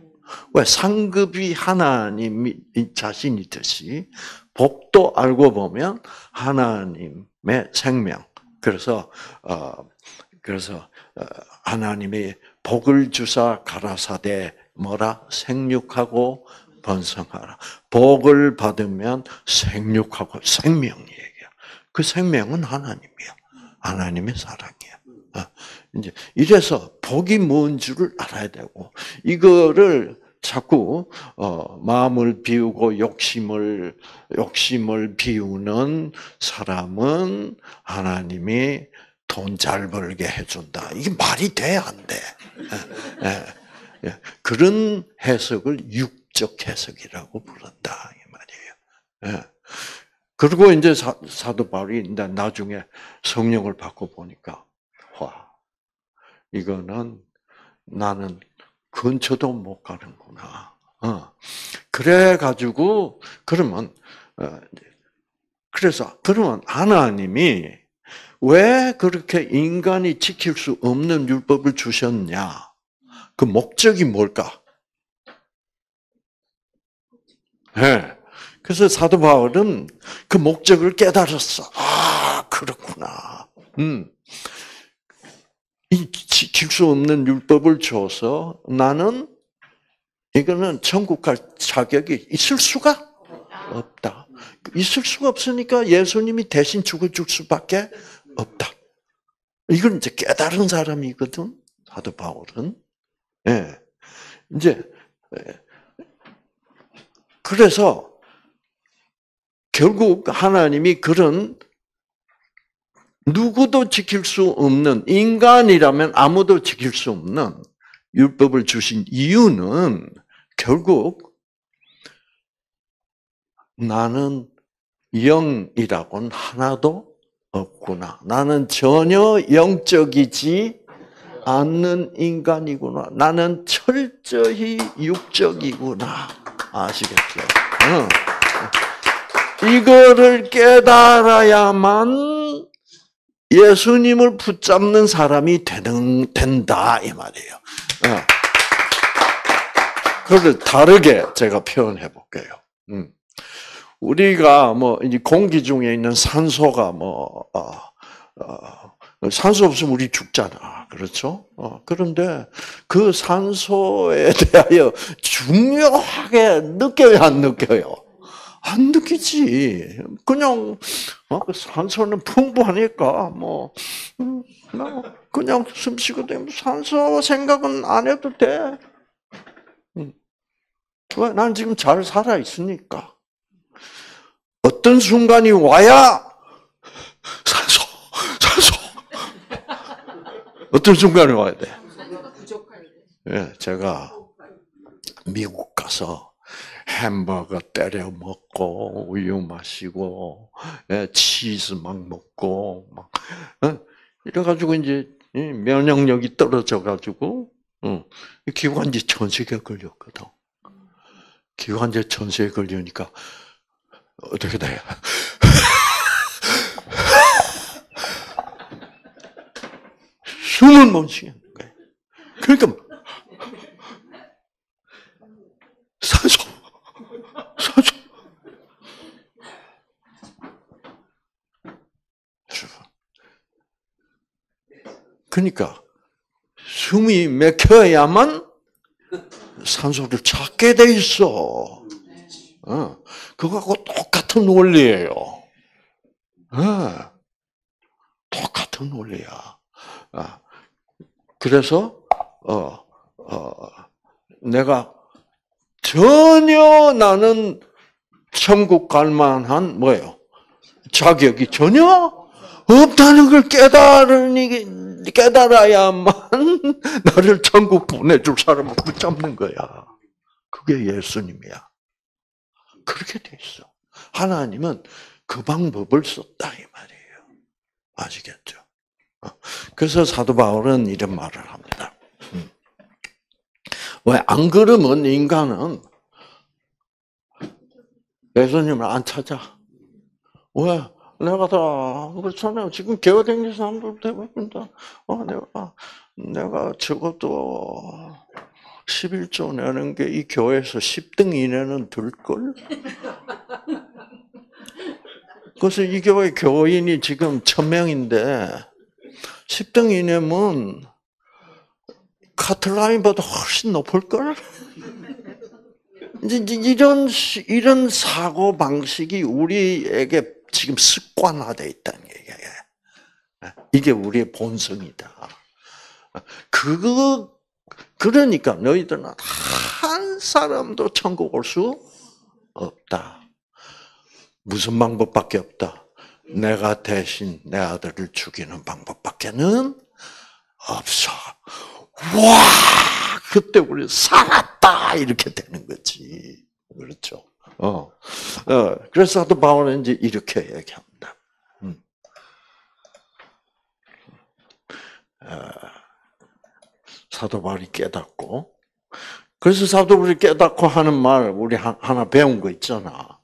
왜 상급이 하나님 자신이듯이 복도 알고 보면 하나님의 생명. 그래서 어 그래서 어, 하나님의 복을 주사 가라사대 뭐라 생육하고 번성하라. 복을 받으면 생육하고 생명이 얘기야. 그 생명은 하나님이야. 하나님의 사랑이야. 어, 이제 이래서 복이 뭔 줄을 알아야 되고 이거를 자꾸 어, 마음을 비우고 욕심을 욕심을 비우는 사람은 하나님이 돈 잘 벌게 해준다. 이게 말이 돼 안 돼? 예, 예, 예. 그런 해석을 육적 해석이라고 부른다 이 말이에요. 그리고 이제 사, 도 바울이 나중에 성령을 받고 보니까 와 이거는 나는 근처도 못 가는구나. 어. 그래 가지고 그러면 어, 그래서 그러면 하나님이 왜 그렇게 인간이 지킬 수 없는 율법을 주셨냐? 그 목적이 뭘까? 네. 그래서 사도 바울은 그 목적을 깨달았어. 아, 그렇구나. 음. 이 지킬 수 없는 율법을 줘서 나는 이거는 천국 갈 자격이 있을 수가 없다. 있을 수가 없으니까 예수님이 대신 죽을 줄 수밖에 없다. 이건 이제 깨달은 사람이거든. 사도 바울은. 예. 이제 예. 그래서 결국 하나님이 그런 누구도 지킬 수 없는 인간이라면 아무도 지킬 수 없는 율법을 주신 이유는 결국 나는 영이라고는 하나도 없구나. 나는 전혀 영적이지 않는 인간이구나. 나는 철저히 육적이구나. 아시겠죠? 어. 이거를 깨달아야만 예수님을 붙잡는 사람이 되는, 된다, 이 말이에요. 어. 그걸 다르게 제가 표현해 볼게요. 음. 우리가 뭐 이제 공기 중에 있는 산소가 뭐 어, 어, 산소 없으면 우리 죽잖아, 그렇죠? 어, 그런데 그 산소에 대하여 중요하게 느껴요, 안 느껴요? 안 느끼지. 그냥 어, 그 산소는 풍부하니까 뭐, 음, 뭐 그냥 숨 쉬고 되면 산소 생각은 안 해도 돼. 음. 왜? 난 지금 잘 살아 있으니까. 어떤 순간이 와야 산소, 산소. 어떤 순간이 와야 돼. 예, 제가 미국 가서 햄버거 때려 먹고 우유 마시고 예, 치즈 막 먹고 막 어? 이래가지고 이제 이 면역력이 떨어져가지고 어, 기관지 전세에 걸렸거든. 기관지 전세에 걸리니까 어떻게 돼? 숨을 못 쉬겠는 거야. 그러니까 산소, 산소. 그러니까 숨이 막혀야만 산소를 찾게 돼 있어. 어, 그거하고 똑같은 원리예요. 어, 똑같은 원리야. 아, 그래서 어, 어, 내가 전혀 나는 천국 갈 만한 뭐예요? 자격이 전혀 없다는 걸 깨달으니 깨달아야만 나를 천국 보내줄 사람을 붙잡는 거야. 그게 예수님이야. 그렇게 돼 있어. 하나님은 그 방법을 썼다 이 말이에요. 아시겠죠? 어. 그래서 사도 바울은 이런 말을 합니다. 음. 왜안 그러면 인간은 예수님을 안 찾아. 왜? 내가 다 그렇잖아요. 지금 교회 다니는 사람들 대부분 다 어, 내가 내가 적어도 11조 내는 게 이 교회에서 10등 이내는 들 걸? 그래서 이 교회 교인이 지금 1000명인데 10등 이내면 카틀라인보다 훨씬 높을걸? 이런 이런 사고 방식이 우리에게 지금 습관화되어 있다는 얘기예요. 이게 우리의 본성이다. 그거 그러니까 너희들은 한 사람도 천국 올 수 없다. 무슨 방법밖에 없다. 내가 대신 내 아들을 죽이는 방법밖에는 없어. 와, 그때 우리 살았다 이렇게 되는 거지. 그렇죠. 어, 어 그래서 사도 바울은 이제 이렇게 얘기합니다. 음. 어, 사도 바울이 깨닫고, 그래서 사도 바울이 깨닫고 하는 말 우리 하나 배운 거 있잖아.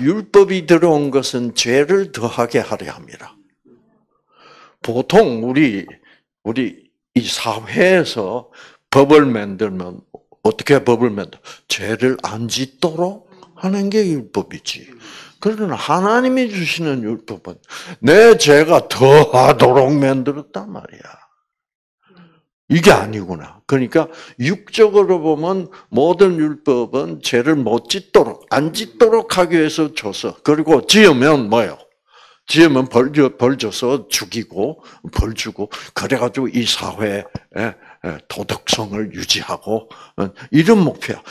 율법이 들어온 것은 죄를 더하게 하려 합니다. 보통 우리 우리 이 사회에서 법을 만들면 어떻게 법을 만들? 죄를 안 짓도록 하는 게 율법이지. 그러나 하나님이 주시는 율법은 내 죄가 더하도록 만들었단 말이야. 이게 아니구나. 그러니까 육적으로 보면 모든 율법은 죄를 못 짓도록 안 짓도록 하기 위해서 줘서 그리고 지으면 뭐요? 지으면 벌, 벌 줘서 죽이고 벌 주고 그래가지고 이 사회에 도덕성을 유지하고 어, 이런 목표야.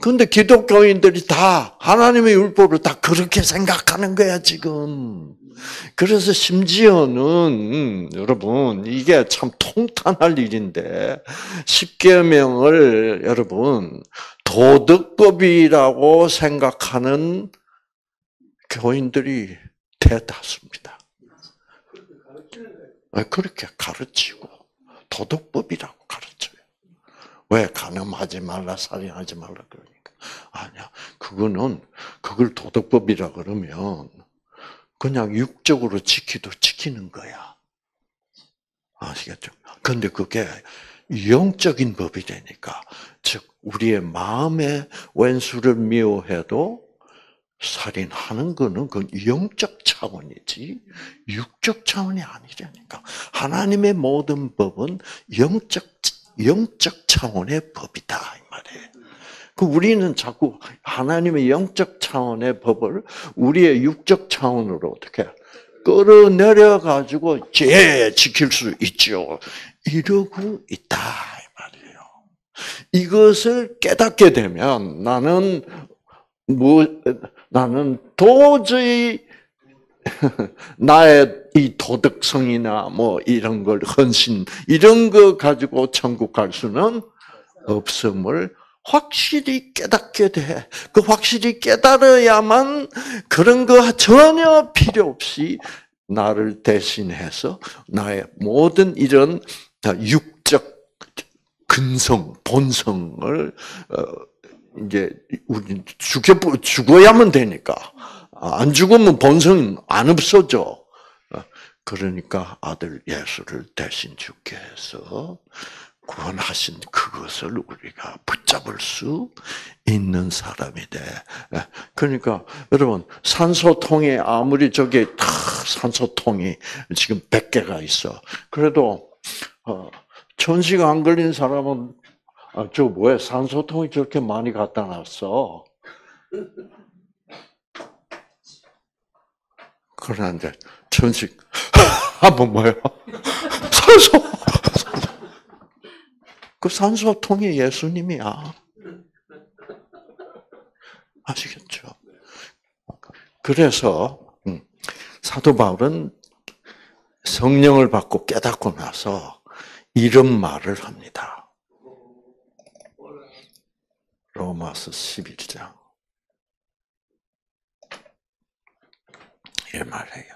근데 기독교인들이 다 하나님의 율법을 다 그렇게 생각하는 거야 지금. 그래서 심지어는 여러분 이게 참 통탄할 일인데 십계명을 여러분 도덕법이라고 생각하는 교인들이 대다수입니다. 그렇게 가르치고 도덕법이라고 가르쳐요. 왜 가늠하지 말라 살인하지 말라 그러니까 아니야. 그거는 그걸 도덕법이라 그러면 그냥 육적으로 지키도 지키는 거야. 아시겠죠? 근데 그게 영적인 법이 되니까, 즉, 우리의 마음의 왼수를 미워해도 살인하는 거는 그 영적 차원이지 육적 차원이 아니라니까. 하나님의 모든 법은 영적 영적 차원의 법이다 이 말이에요. 그 우리는 자꾸 하나님의 영적 차원의 법을 우리의 육적 차원으로 어떻게 끌어내려 가지고 제 지킬 수 있죠. 이러고 있다 이 말이에요. 이것을 깨닫게 되면 나는 뭐 나는 도저히 나의 이 도덕성이나 뭐 이런 걸 헌신 이런 거 가지고 천국 갈 수는 없음을 확실히 깨닫게 돼. 그 확실히 깨달아야만 그런 거 전혀 필요 없이 나를 대신해서 나의 모든 이런 육적 근성, 본성을 어, 이제 우리 죽여 죽어야만 되니까 안 죽으면 본성은 안 없어져. 어, 그러니까 아들 예수를 대신 주께 해서 구원하신 그것을 우리가 붙잡을 수 있는 사람이 돼. 예, 그러니까 여러분 산소통이 아무리 저게 다 산소통이 지금 100개가 있어. 그래도 어, 천시가 안 걸린 사람은 아, 저 뭐야 산소통이 저렇게 많이 갖다 놨어. 그런데 천식 한번 뭐요? 산소. 그 산소통이 예수님이야. 아시겠죠? 그래서 음, 사도 바울은 성령을 받고 깨닫고 나서 이런 말을 합니다. 로마서 11장. 이 말해요.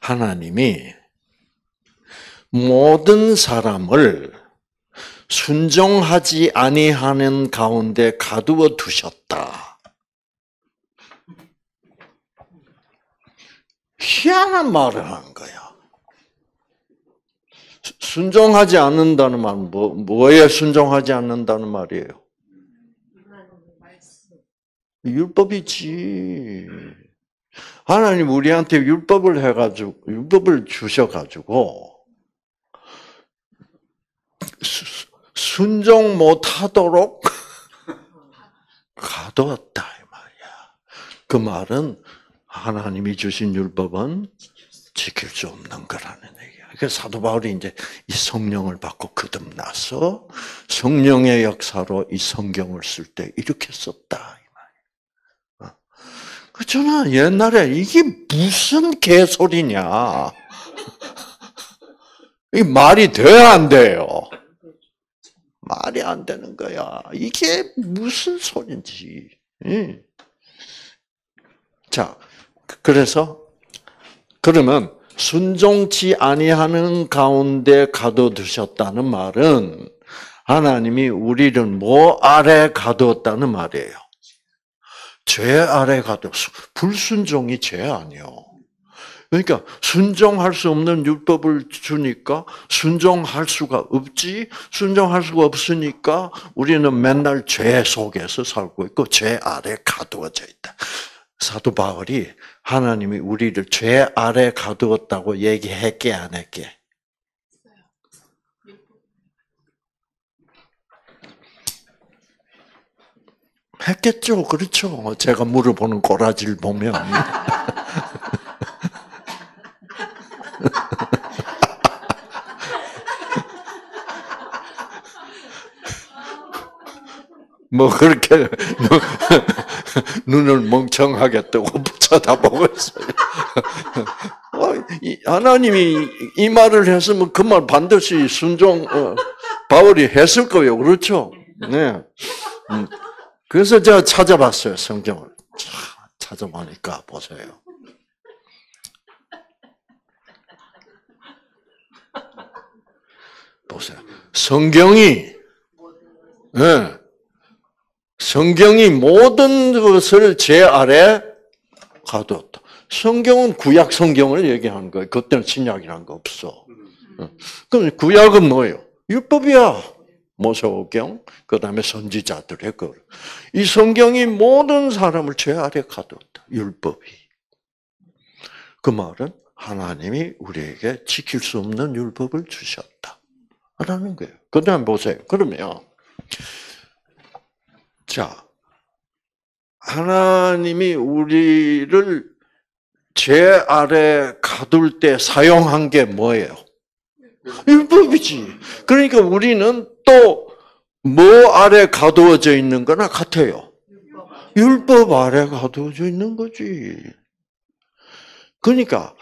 하나님이 모든 사람을 순종하지 아니하는 가운데 가두어 두셨다. 희한한 말을 한 거야. 순종하지 않는다는 말은 뭐, 뭐에 순종하지 않는다는 말이에요? 율법이지. 하나님 우리한테 율법을 해가지고, 율법을 주셔가지고, 순종 못하도록 가두었다 이 말이야. 그 말은 하나님이 주신 율법은 지킬 수 없는 거라는 얘기 야. 그 사도 바울이 이제 이 성령을 받고 거듭나서 성령의 역사로 이 성경을 쓸 때 이렇게 썼다. 어. 그 저는 옛날에 이게 무슨 개소리냐. 이 말이 돼야 안 돼요. 말이 안 되는 거야. 이게 무슨 소린지. 자, 그래서 그러면 순종치 아니하는 가운데 가둬두셨다는 말은 하나님이 우리를 뭐 아래 가두었다는 말이에요. 죄 아래 가두었. 불순종이 죄 아니요. 그러니까 순종할 수 없는 율법을 주니까 순종할 수가 없지. 순종할 수가 없으니까 우리는 맨날 죄 속에서 살고 있고 죄 아래 가두어져 있다. 사도 바울이 하나님이 우리를 죄 아래 가두었다고 얘기했게 안 했게? 했겠죠. 그렇죠. 제가 물어보는 꼬라지를 보면. 뭐 그렇게 눈을 멍청하게 뜨고 쳐다보고 있어요. 어, 하나님이 이 말을 했으면 그 말 반드시 순종 어, 바울이 했을 거예요. 그렇죠? 네. 음. 그래서 제가 찾아봤어요 성경을. 찾아보니까 보세요. 보세요. 성경이 네. 성경이 모든 것을 제 아래 가두었다. 성경은 구약 성경을 얘기하는 거예요. 그때는 신약이라는 거 없어. 어. 그럼 구약은 뭐예요? 율법이야. 모세오경, 그 다음에 선지자들의 글. 이 성경이 모든 사람을 죄 아래 가두었다. 율법이. 그 말은 하나님이 우리에게 지킬 수 없는 율법을 주셨다. 라는 거예요. 그 다음 보세요. 그러면, 자, 하나님이 우리를 죄 아래 가둘 때 사용한 게 뭐예요? 율법이지. 그러니까 우리는 또 뭐 아래 가두어져 있는 거나 같아요. 율법 아래 가두어져 있는 거지. 그러니까,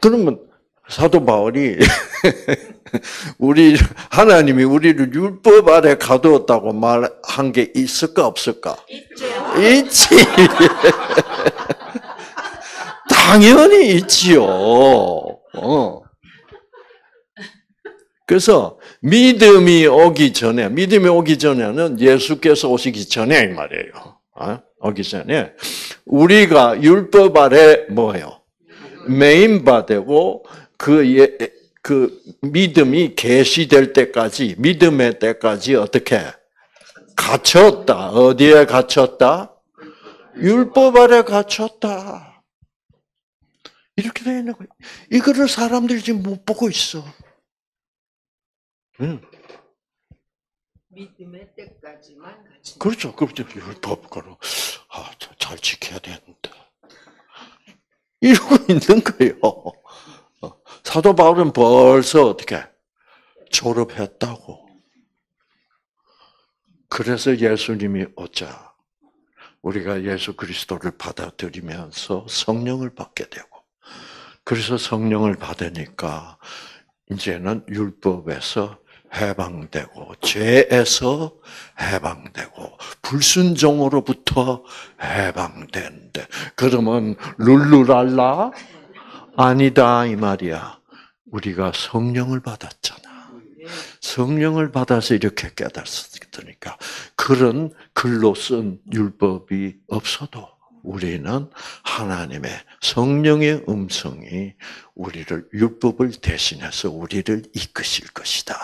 그러면 사도 바울이 우리, 하나님이 우리를 율법 아래 가두었다고 말한 게 있을까, 없을까? 있죠. 있지. 당연히 있지요. 어. 그래서 믿음이 오기 전에, 믿음이 오기 전에는 예수께서 오시기 전에 이 말이에요. 어? 오기 전에 우리가 율법 아래 뭐예요? 메인 바되고 그, 예, 그 믿음이 계시될 때까지 믿음의 때까지 어떻게 갇혔다. 어디에 갇혔다? 율법 아래 갇혔다. 이렇게 되어 있는 거예요. 이거를 사람들이 지금 못 보고 있어. 응. 믿음의 때까지만 같이. 그렇죠. 그렇죠. 율법, 그로 아, 저- 잘 지켜야 되는데. 이러고 있는 거예요. 어, 사도 바울은 벌써 어떻게 졸업했다고. 그래서 예수님이 오자 우리가 예수 그리스도를 받아들이면서 성령을 받게 되고, 그래서 성령을 받으니까 이제는 율법에서 해방되고 죄에서 해방되고 불순종으로부터 해방된대. 그러면 룰루랄라 아니다 이 말이야. 우리가 성령을 받았잖아. 성령을 받아서 이렇게 깨달았으니까 그런 글로 쓴 율법이 없어도 우리는 하나님의 성령의 음성이 우리를 율법을 대신해서 우리를 이끄실 것이다.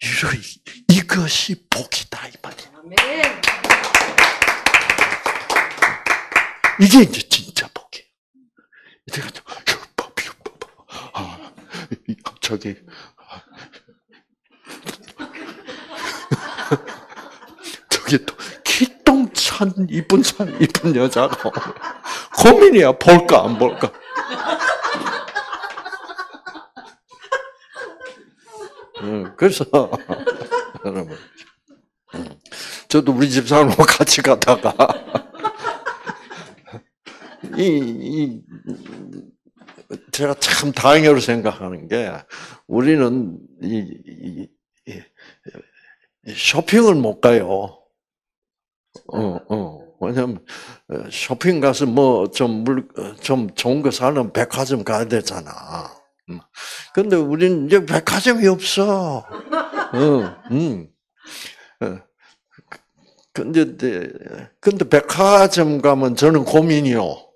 이러- 이것이 복이다 이 말이야. 아멘. 이게 이제 진짜 복이에요. 또 율법, 율법. 아, 이- 저기 저기 또 키똥찬 이쁜 산 이쁜 여자가 고민이야 볼까 안 볼까. 음, 그래서 여러분, 음, 저도 우리 집 사람하고 같이 가다가 이, 이, 제가 참 다행으로 생각하는 게, 우리는 이, 이, 이, 이 쇼핑을 못 가요. 어, 어. 왜냐면, 어, 쇼핑 가서 뭐, 좀 물, 어, 좀 좋은 거 사려면 백화점 가야 되잖아. 음. 근데 우리는 이제 백화점이 없어. 어, 음. 어. 근데, 근데 백화점 가면 저는 고민이요.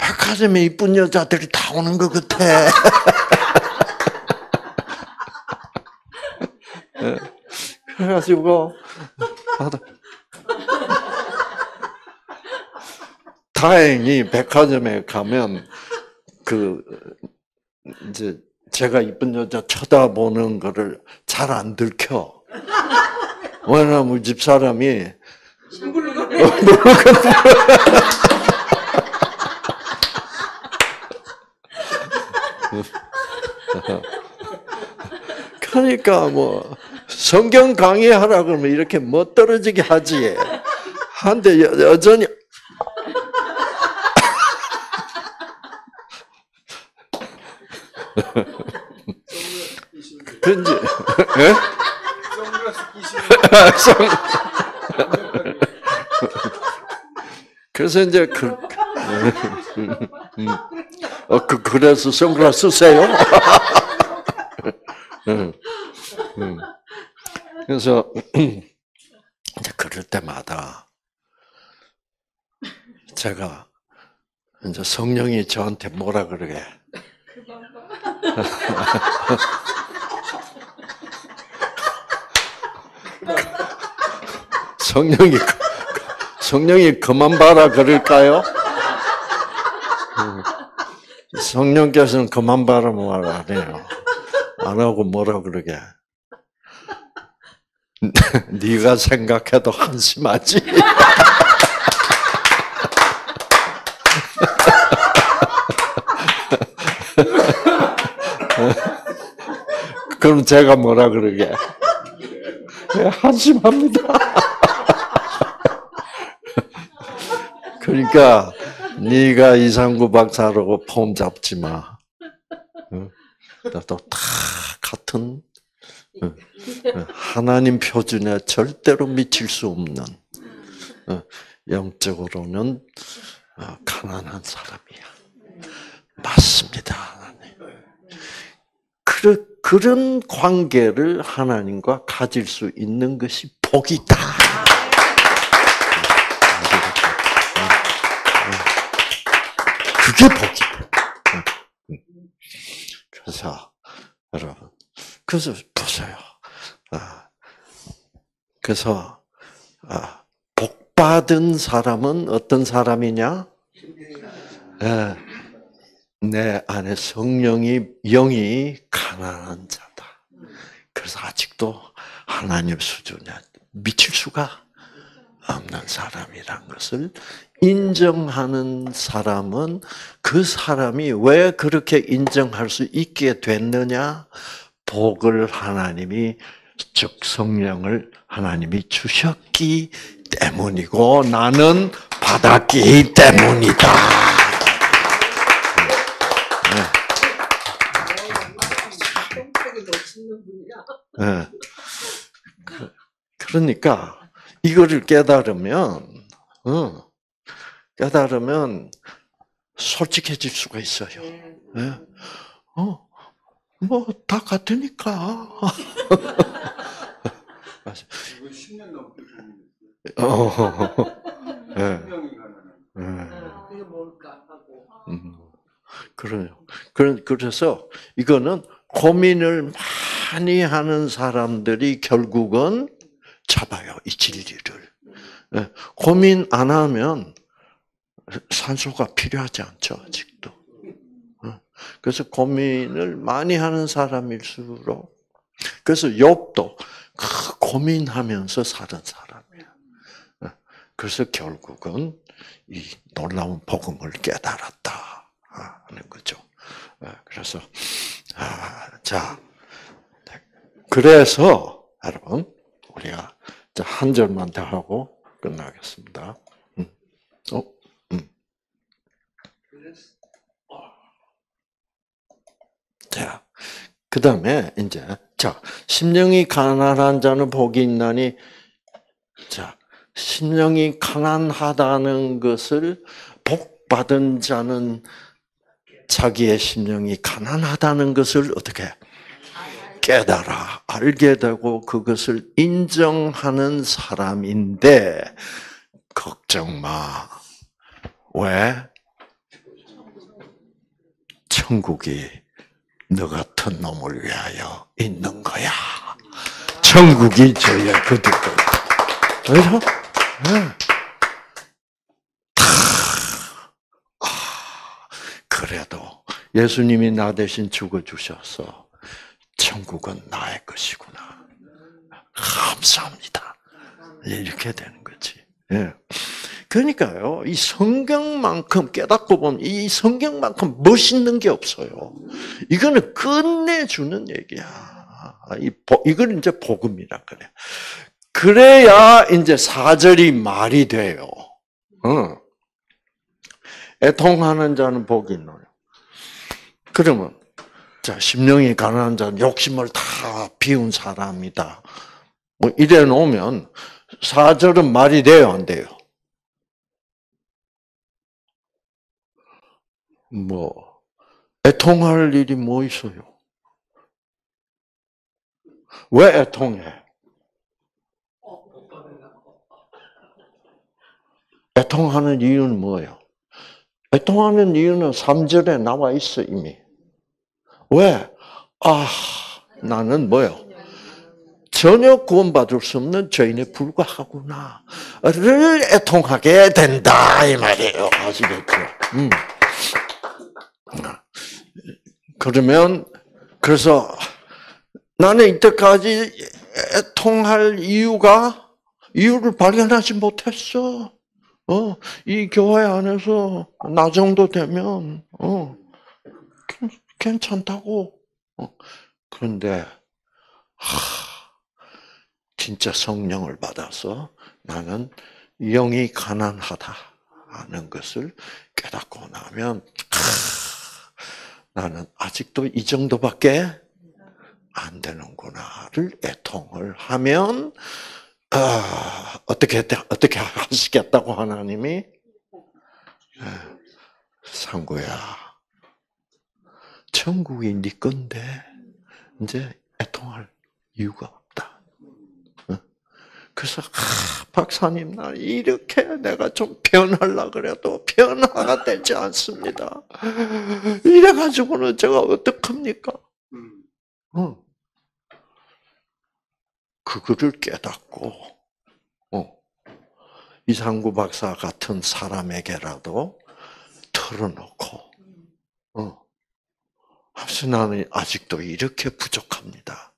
네. 백화점에 이쁜 여자들이 다 오는 것 같아. 예. 그래가지고 다행히 백화점에 가면 그 이제 제가 이쁜 여자 쳐다보는 거를 잘 안 들켜. 왜냐면 우리 집 사람이 그러니까 뭐 성경 강의하라 그러면 이렇게 멋떨어지게 하지. 한데 여- 여전히 근데 예? 그래서 이제 그 어, 그 그래서 선글라스 쓰세요. 그래서 이제 그럴 때마다 제가 이제 성령이 저한테 뭐라 그러게? 성령이 그- 성령이 그만 봐라 그럴까요? 음. 성령께서는 그만 봐라 말안 해요. 안 하고 뭐라 그러게? 네가 생각해도 한심하지. 그럼 제가 뭐라 그러게? 네, 한심합니다. 그러니까 네가 이상구 박사라고 폼 잡지 마. 나도 다 같은 응, 응, 하나님 표준에 절대로 미칠 수 없는 어, 영적으로는 어, 가난한 사람이야. 맞습니다. 하나님. 그, 그런 관계를 하나님과 가질 수 있는 것이 복이다. 그게 복이다. 그래서 여러분, 그래서 보세요. 아, 그래서 아, 복 받은 사람은 어떤 사람이냐? 예, 내 안에 성령이 영이 가난한 자다. 그래서 아직도 하나님 수준에 미칠 수가 없는 사람이란 것을 인정하는 사람은 그 사람이 왜 그렇게 인정할 수 있게 됐느냐? 복을 하나님이 즉 성령을 하나님이 주셨기 때문이고 나는 받았기 때문이다. 예. 그- 그러니까 이거를 깨달으면 어, 깨달으면 솔직해질 수가 있어요. 네. 예. 어, 뭐 다 같으니까. 이거 10년 넘게 고민했어요. 어, 예. 예. 아, 그게 뭘까 하고. 음, 그래요. 그런 그래서 이거는 고민을 많이 하는 사람들이 결국은 잡아요 이 진리를. 예, 고민 안 하면 산소가 필요하지 않죠 아직도. 어, 그래서 고민을 많이 하는 사람일수록 그래서 욥도 그 고민하면서 사는 사람이야. 어, 그래서 결국은 이 놀라운 복음을 깨달았다 하는 거죠. 어, 그래서 아, 자 그래서 여러분 우리가 한 절만 더 하고 끝나겠습니다. 음. 어, 자, 그 다음에 이제 자 심령이 가난한 자는 복이 있나니 자 심령이 가난하다는 것을 복 받은 자는 자기의 심령이 가난하다는 것을 어떻게 깨달아 알게 되고 그것을 인정하는 사람인데 걱정 마. 왜? 천국이 너 같은 놈을 위하여 있는 거야. 천국이 저의 그들 아, 그래도 예수님이 나 대신 죽어 주셔서 천국은 나의 것이구나. 감사합니다. 이렇게 되는 거지. 예. 그러니까요, 이 성경만큼 깨닫고 보면 이 성경만큼 멋있는 게 없어요. 이거는 끝내주는 얘기야. 이 보- 이걸 이제 복음이라 그래. 그래야 이제 사절이 말이 돼요. 어. 애통하는 자는 복이 있노라. 그러면 자 심령이 가난한 자는 욕심을 다 비운 사람이다. 뭐 이래 놓으면 사절은 말이 돼요, 안 돼요? 뭐 애통할 일이 뭐 있어요? 왜 애통해? 애통하는 이유는 뭐예요? 애통하는 이유는 3절에 나와 있어, 이미. 왜? 아, 나는 뭐요? 전혀 구원받을 수 없는 죄인에 불과하구나. 를 애통하게 된다, 이 말이에요. 아시겠죠? 음. 그러면, 그래서 나는 이때까지 애통할 이유가, 이유를 발견하지 못했어. 어, 이 교회 안에서 나 정도 되면, 어, 괜찮다고. 어, 그런데, 하, 진짜 성령을 받아서 나는 영이 가난하다 하는 것을 깨닫고 나면, 하, 나는 아직도 이 정도밖에 안 되는구나를 애통을 하면, 아, 어떻게, 어떻게 하시겠다고 하나님이? 상구야. 천국이 네 건데, 이제 애통할 이유가. 그래서, 아, 박사님, 나 이렇게 내가 좀 변하려 그래도 변화가 되지 않습니다. 이래 가지고는 제가 어떡합니까? 음. 응. 그거를 깨닫고, 어, 이상구 박사 같은 사람에게라도 털어놓고, 어, 합시 나는 아직도 이렇게 부족합니다.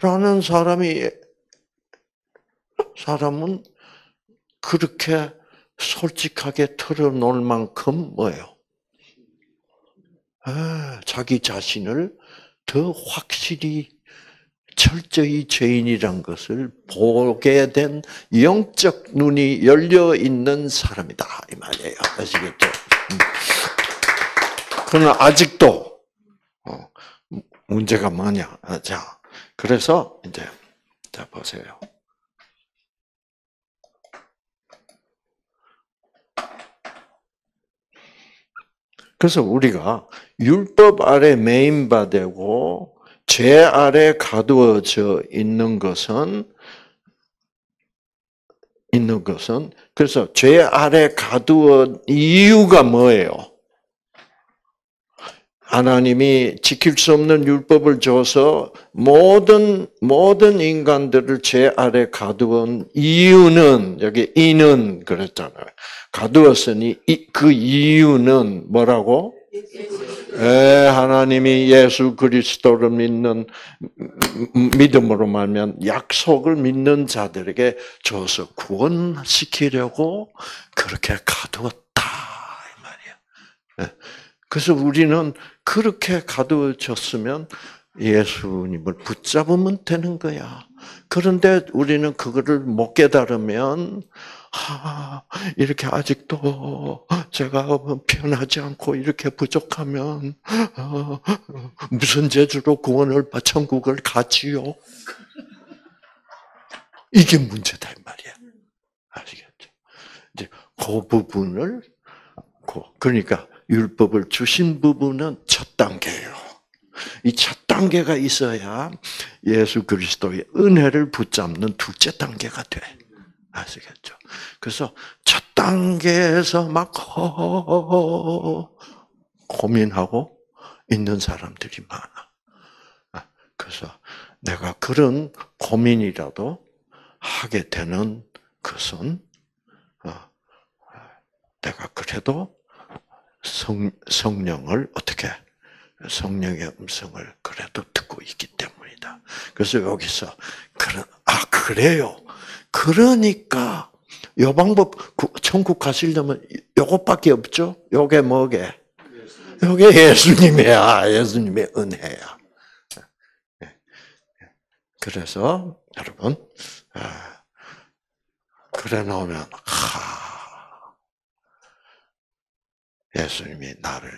라는 사람이, 사람은 그렇게 솔직하게 털어놓을 만큼 뭐예요? 아, 자기 자신을 더 확실히 철저히 죄인이란 것을 보게 된 영적 눈이 열려 있는 사람이다 이 말이에요. 아시겠죠? 음. 그러나 아직도 어, 문제가 뭐냐? 아, 자, 그래서 이제 자 보세요. 그래서 우리가 율법 아래 매인바되고 죄 아래 가두어져 있는 것은 있는 것은 그래서 죄 아래 가두어 이유가 뭐예요? 하나님이 지킬 수 없는 율법을 줘서 모든 모든 인간들을 죄 아래 가두은 이유는 여기 이는 그랬잖아요. 가두었으니 이, 그 이유는 뭐라고? 에, 하나님이 예수 그리스도를 믿는 믿음으로 말면 약속을 믿는 자들에게 줘서 구원시키려고 그렇게 가두었다 이 말이야. 그래서 우리는 그렇게 가두어졌으면 예수님을 붙잡으면 되는 거야. 그런데 우리는 그거를 못 깨달으면 아, 이렇게 아직도 제가 변하지 않고 이렇게 부족하면 어, 무슨 재주로 구원을 받 천국을 가지요? 이게 문제다 이 말이야. 아시겠죠? 이제 그 부분을 그러니까 율법을 주신 부분은 첫 단계예요. 이 첫 단계가 있어야 예수 그리스도의 은혜를 붙잡는 둘째 단계가 돼. 아시겠죠? 그래서 첫 단계에서 막 고민하고 있는 사람들이 많아. 그래서 내가 그런 고민이라도 하게 되는 것은 어, 내가 그래도 성, 성령을 어떻게 성령의 음성을 그래도 듣고 있기 때문이다. 그래서 여기서 그런 아 그래요. 그러니까 요 방법 천국 가시려면 요것밖에 없죠. 요게 뭐게? 요게 예수님이야. 예수님의 은혜야. 그래서 여러분 그래 놓으면 하 예수님이 나를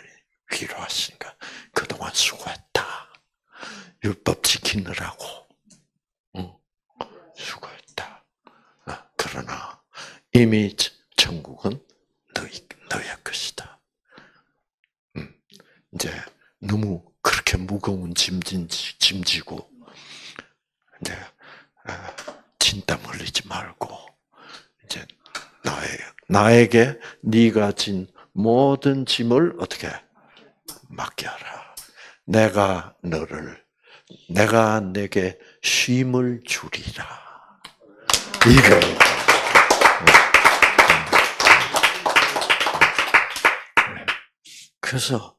위로하시니까 그동안 수고했다. 율법 지키느라고 수고했다. 그러나 이미 천국은 너희 너의 것이다. 음, 이제 너무 그렇게 무거운 짐진 짐지고 이제 진땀 흘리지 말고 이제 나의 나에게 네가 진 모든 짐을 어떻게 맡겨라. 내가 너를 내가 내게 쉼을 주리라. 이거. 그래서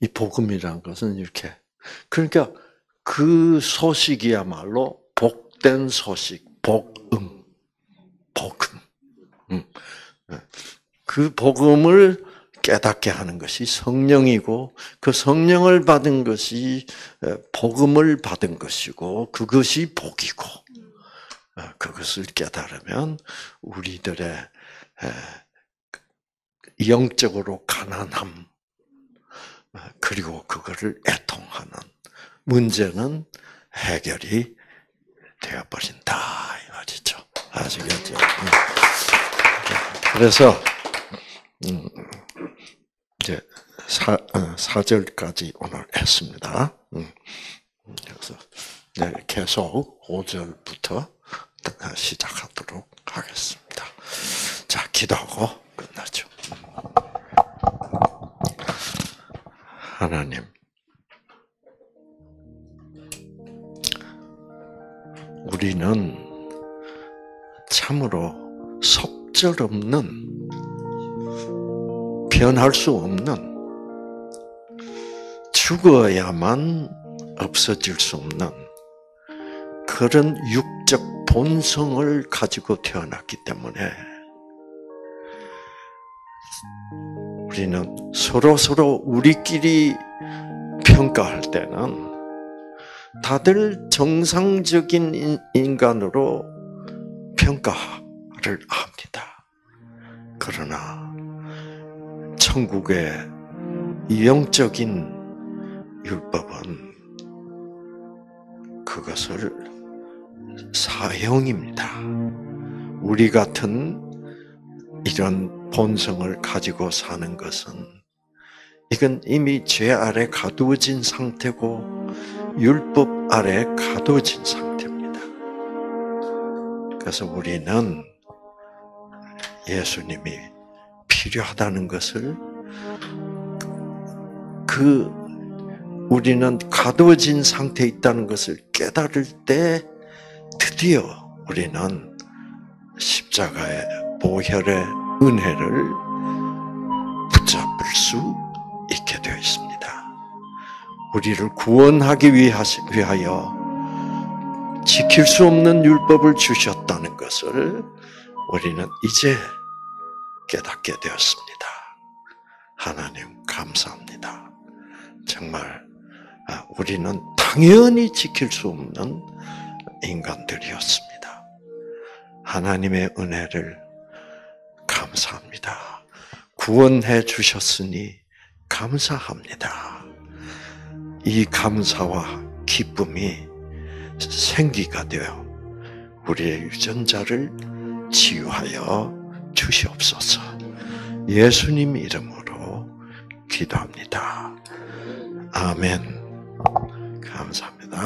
이 복음이라는 것은 이렇게 그러니까 그 소식이야말로 복된 소식, 복음, 복음. 음. 그 복음을 깨닫게 하는 것이 성령이고 그 성령을 받은 것이 복음을 받은 것이고 그것이 복이고 어, 그것을 깨달으면 우리들의 영적으로 가난함 어, 그리고 그거를 애통하는 문제는 해결이 되어버린다 이 말이죠. 아시겠죠? 음. 그래서 음, 이제 사, 어, 사절까지 오늘 했습니다. 음. 그래서 네, 계속 5절부터 시작하도록 하겠습니다. 자, 기도하고 끝나죠. 하나님, 우리는 참으로 속절없는 변할 수 없는 죽어야만 없어질 수 없는 그런 육적 본성을 가지고 태어났기 때문에 우리는 서로 서로 우리끼리 평가할 때는 다들 정상적인 인간으로 평가를 합니다. 그러나 천국의 영적인 율법은 그것을 사형입니다. 우리 같은 이런 본성을 가지고 사는 것은 이건 이미 죄 아래 가두어진 상태고 율법 아래 가두어진 상태입니다. 그래서 우리는 예수님이 필요하다는 것을 그 우리는 가두어진 상태에 있다는 것을 깨달을 때 드디어 우리는 십자가의 보혈의 은혜를 붙잡을 수 있게 되어 있습니다. 우리를 구원하기 위하여 지킬 수 없는 율법을 주셨다는 것을 우리는 이제 깨닫게 되었습니다. 하나님 감사합니다. 정말 아, 우리는 당연히 지킬 수 없는 인간들이었습니다. 하나님의 은혜를 감사합니다. 구원해 주셨으니 감사합니다. 이 감사와 기쁨이 생기가 되어 우리의 유전자를 치유하여 주시옵소서. 예수님 이름으로 기도합니다. 아멘. 감사합니다.